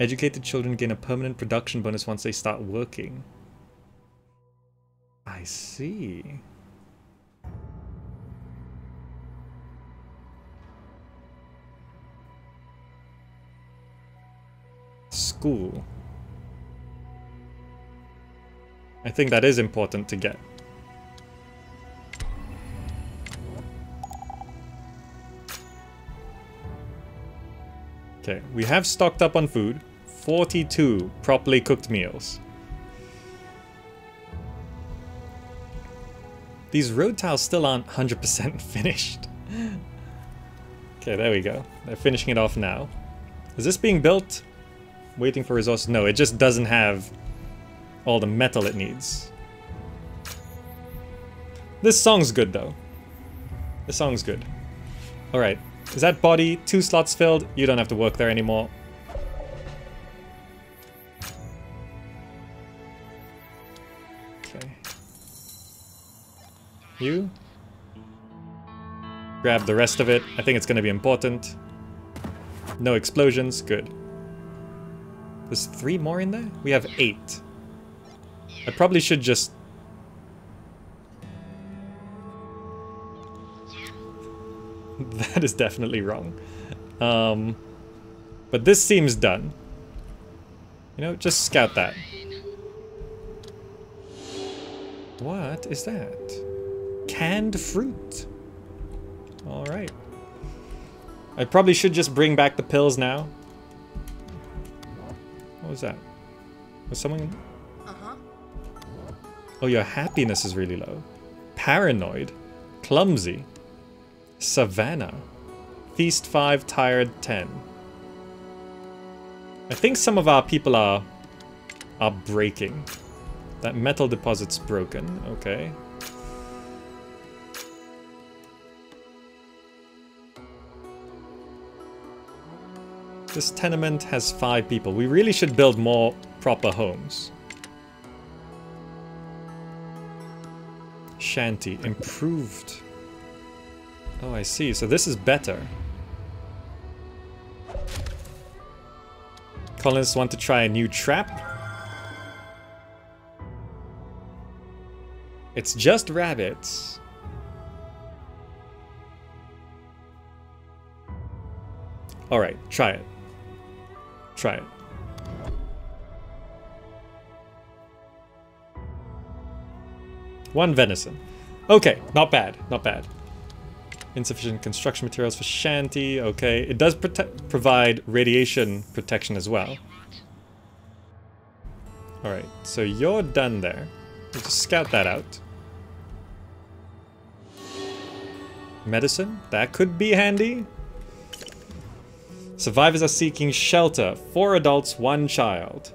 Educated children gain a permanent production bonus once they start working. I see. School. I think that is important to get. Okay, we have stocked up on food. 42 properly cooked meals. These road tiles still aren't 100% finished. okay, there we go. They're finishing it off now. Is this being built? Waiting for resources? No, it just doesn't have all the metal it needs. This song's good though. This song's good. Alright, is that body two slots filled? You don't have to work there anymore. Okay. You? Grab the rest of it. I think it's going to be important. No explosions. Good. There's three more in there? We have eight. I probably should just... that is definitely wrong. Um, but this seems done. You know, just scout that. What is that? Canned fruit. Alright. I probably should just bring back the pills now. What was that? Was someone... Uh-huh. Oh, your happiness is really low. Paranoid. Clumsy. Savannah. Feast 5, Tired 10. I think some of our people are... are breaking. That metal deposit's broken. Okay. This tenement has five people. We really should build more proper homes. Shanty. Improved. Oh, I see. So this is better. Colonists want to try a new trap. It's just rabbits. Alright, try it. Try it. One venison. Okay, not bad, not bad. Insufficient construction materials for shanty, okay. It does provide radiation protection as well. Alright, so you're done there. We'll just scout that out. Medicine? That could be handy. Survivors are seeking shelter. Four adults, one child.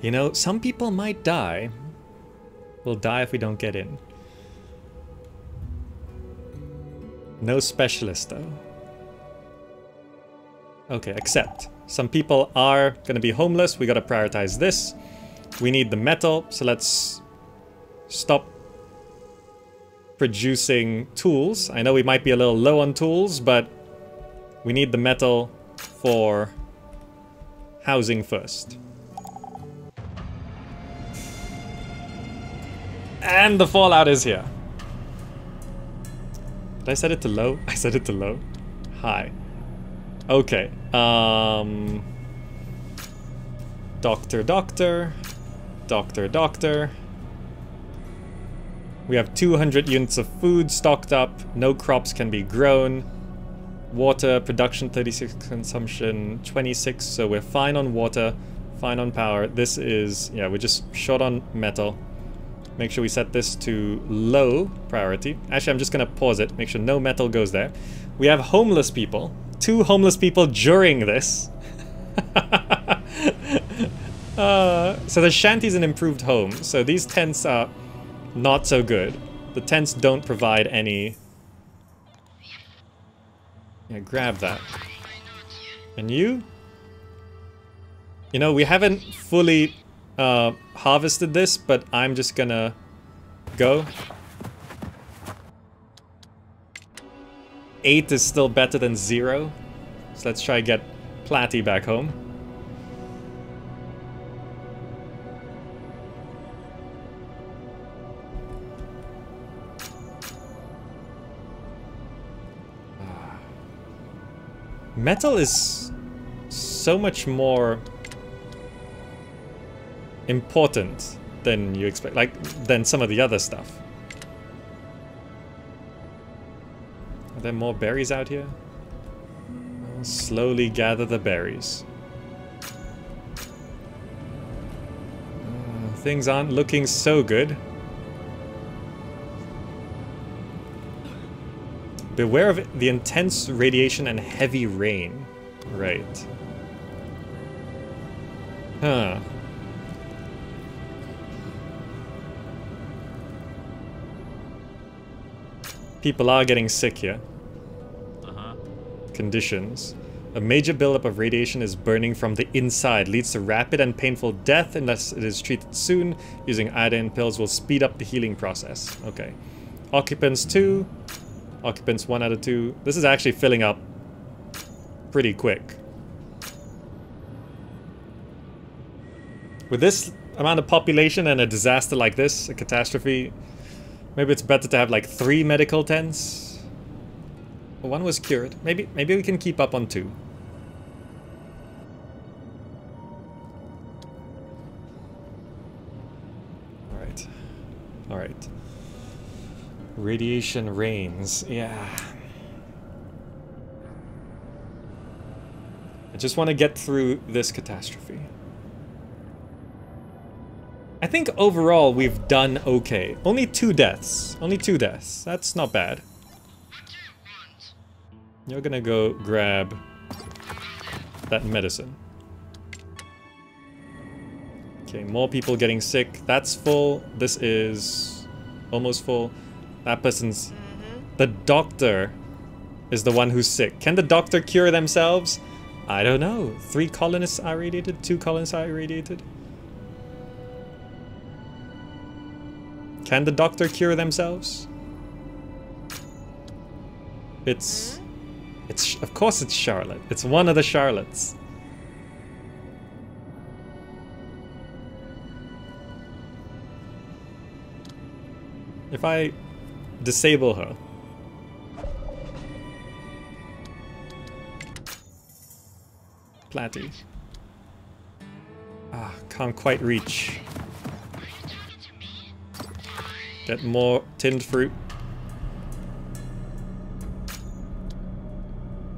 You know, some people might die. We'll die if we don't get in. No specialist, though. Okay, accept. Some people are going to be homeless. We got to prioritize this. We need the metal, so let's stop producing tools. I know we might be a little low on tools, but we need the metal for housing first. And the fallout is here. Did I set it to low? I set it to low. High. Okay. Um Doctor, doctor. Doctor, doctor. We have 200 units of food stocked up. No crops can be grown. Water production 36, consumption 26. So we're fine on water, fine on power. This is, yeah, we're just short on metal. Make sure we set this to low priority. Actually, I'm just gonna pause it. Make sure no metal goes there. We have homeless people. Two homeless people during this. uh, so the shanty's an improved home. So these tents are not so good. The tents don't provide any... Yeah, grab that. And you? You know, we haven't fully uh, harvested this, but I'm just gonna go. Eight is still better than zero. So let's try to get Platy back home. Metal is so much more important than you expect, like, than some of the other stuff. Are there more berries out here? Slowly gather the berries. Uh, things aren't looking so good. Beware of the intense radiation and heavy rain. Right. Huh. People are getting sick here. Uh-huh. Conditions. A major buildup of radiation is burning from the inside, leads to rapid and painful death unless it is treated soon. Using iodine pills will speed up the healing process. Okay. Occupants 2. Occupants 1 out of 2. This is actually filling up pretty quick. With this amount of population and a disaster like this, a catastrophe, maybe it's better to have like three medical tents. One was cured. Maybe maybe we can keep up on two. Alright. Alright. Radiation rains. Yeah. I just want to get through this catastrophe. I think overall we've done okay. Only two deaths. Only two deaths. That's not bad. You're gonna go grab that medicine. Okay, more people getting sick. That's full. This is almost full. That person's... The doctor is the one who's sick. Can the doctor cure themselves? I don't know. Three colonists are irradiated? Two colonists are irradiated? Can the doctor cure themselves? It's... It's... Of course it's Charlotte. It's one of the Charlottes. If I disable her... Platy. Ah, can't quite reach. Get more tinned fruit.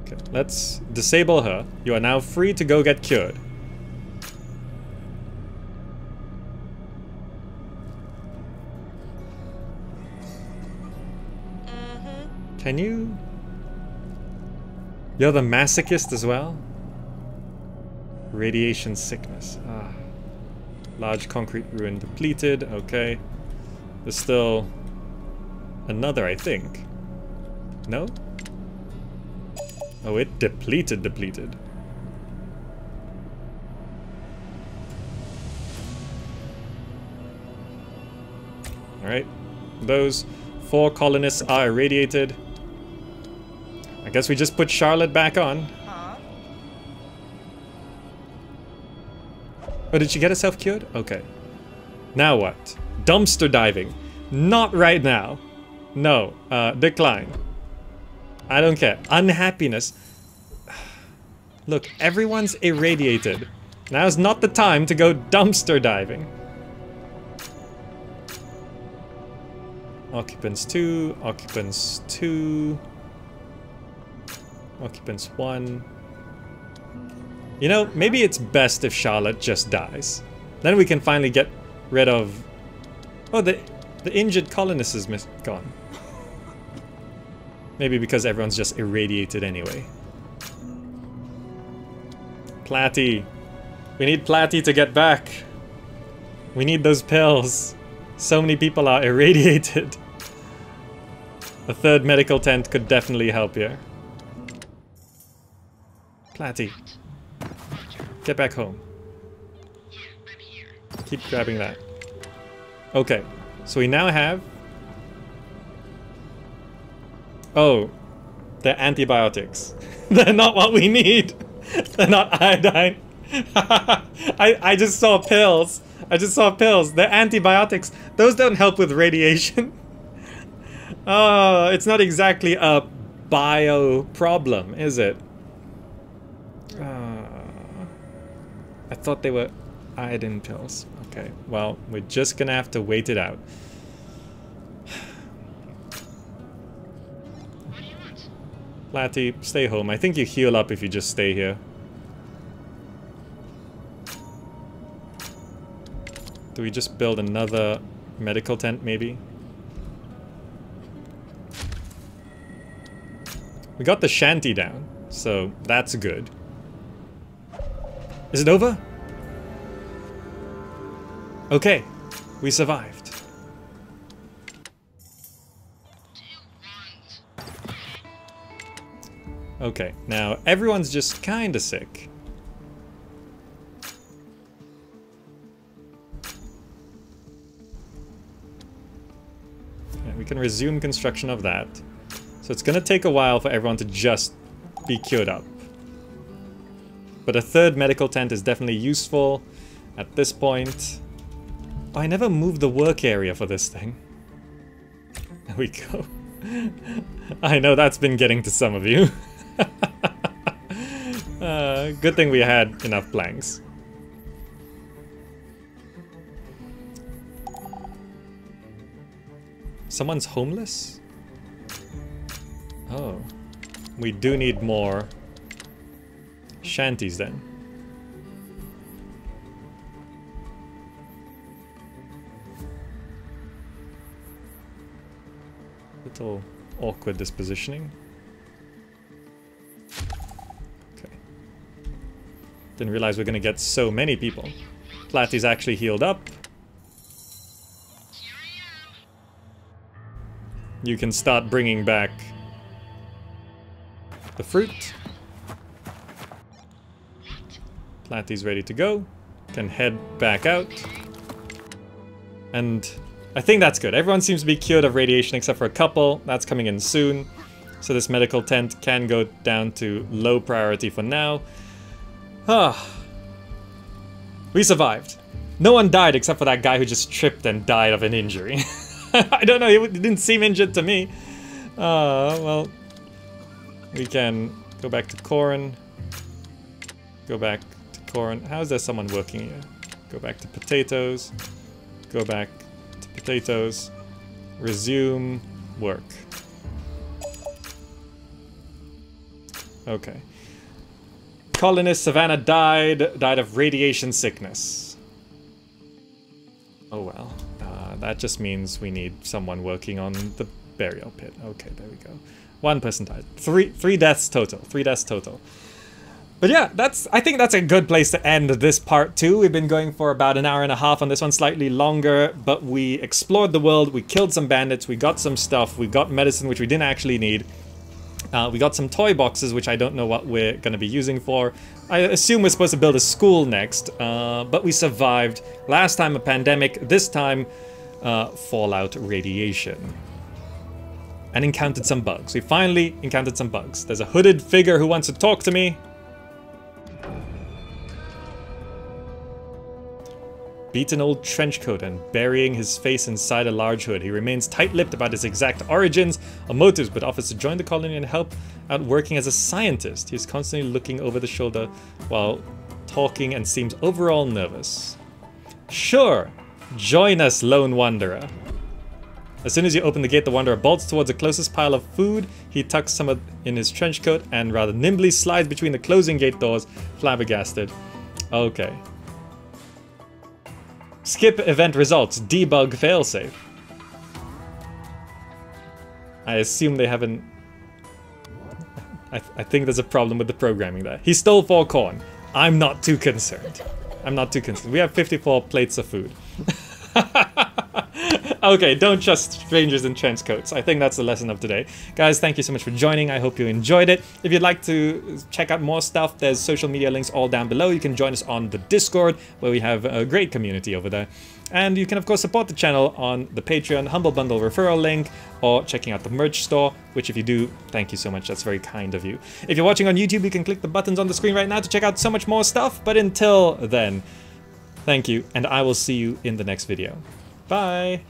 Okay, let's disable her. You are now free to go get cured. Can you? You're the masochist as well? Radiation sickness. Ah. Large concrete ruin depleted. Okay. There's still another, I think. No? Oh, it depleted, depleted. Alright. Those four colonists are irradiated. I guess we just put Charlotte back on. Huh? Oh, did she get herself cured? Okay. Now what? Dumpster diving. Not right now. No. Uh, decline. I don't care. Unhappiness. Look, everyone's irradiated. Now's not the time to go dumpster diving. Occupants 2, occupants 2, occupants 1. You know, maybe it's best if Charlotte just dies. Then we can finally get rid of... Oh, the, the injured colonist is gone. Maybe because everyone's just irradiated anyway. Platy. We need Platy to get back. We need those pills. So many people are irradiated. A third medical tent could definitely help here. Platy. Get back home. Keep grabbing that. Okay, so we now have... Oh, they're antibiotics. they're not what we need. they're not iodine. I, I just saw pills. I just saw pills. They're antibiotics. Those don't help with radiation. oh, it's not exactly a bio problem, is it? Uh, I thought they were iodine pills. Okay, well, we're just gonna have to wait it out. Platy, stay home. I think you heal up if you just stay here. Do we just build another medical tent, maybe? We got the shanty down, so that's good. Is it over? Okay, we survived. Okay, now everyone's just kinda sick. we can resume construction of that. So it's gonna take a while for everyone to just be cured up. But a third medical tent is definitely useful at this point. Oh, I never moved the work area for this thing. There we go. I know that's been getting to some of you. uh, good thing we had enough planks. Someone's homeless? Oh. We do need more shanties then. Little awkward this positioning. Okay. Didn't realize we're gonna get so many people. Platy's actually healed up. You can start bringing back the fruit. Platy's ready to go. Can head back out. And I think that's good. Everyone seems to be cured of radiation except for a couple. That's coming in soon. So this medical tent can go down to low priority for now. Ah. We survived. No one died except for that guy who just tripped and died of an injury. I don't know, he didn't seem injured to me. Uh, well, we can go back to corn. Go back to corn. How is there someone working here? Go back to potatoes. Go back to potatoes, resume work. Okay. Colonist Savannah died, died of radiation sickness. Oh well. Uh, that just means we need someone working on the burial pit. Okay, there we go. One person died. Three, three deaths total. Three deaths total. But yeah, that's I think that's a good place to end this part two. We've been going for about an hour and a half on this one, slightly longer, but we explored the world, we killed some bandits, we got some stuff, we got medicine which we didn't actually need. Uh, we got some toy boxes, which I don't know what we're going to be using for. I assume we're supposed to build a school next, uh, but we survived. Last time a pandemic, this time uh, fallout radiation. And encountered some bugs. We finally encountered some bugs. There's a hooded figure who wants to talk to me. Beaten old trench coat and burying his face inside a large hood. He remains tight-lipped about his exact origins or motives, but offers to join the colony and help out working as a scientist. He's constantly looking over the shoulder while talking and seems overall nervous. Sure, join us, Lone Wanderer. As soon as you open the gate, the wanderer bolts towards the closest pile of food. He tucks some in his trench coat and rather nimbly slides between the closing gate doors, flabbergasted. Okay. Skip event results. Debug failsafe. I assume they haven't... I, th I think there's a problem with the programming there. He stole four corn. I'm not too concerned. I'm not too concerned. We have 54 plates of food. okay, don't trust strangers in trench coats. I think that's the lesson of today. Guys, thank you so much for joining. I hope you enjoyed it. If you'd like to check out more stuff, there's social media links all down below. You can join us on the Discord, where we have a great community over there. And you can, of course, support the channel on the Patreon Humble Bundle referral link or checking out the merch store, which if you do, thank you so much. That's very kind of you. If you're watching on YouTube, you can click the buttons on the screen right now to check out so much more stuff. But until then, thank you, and I will see you in the next video. Bye!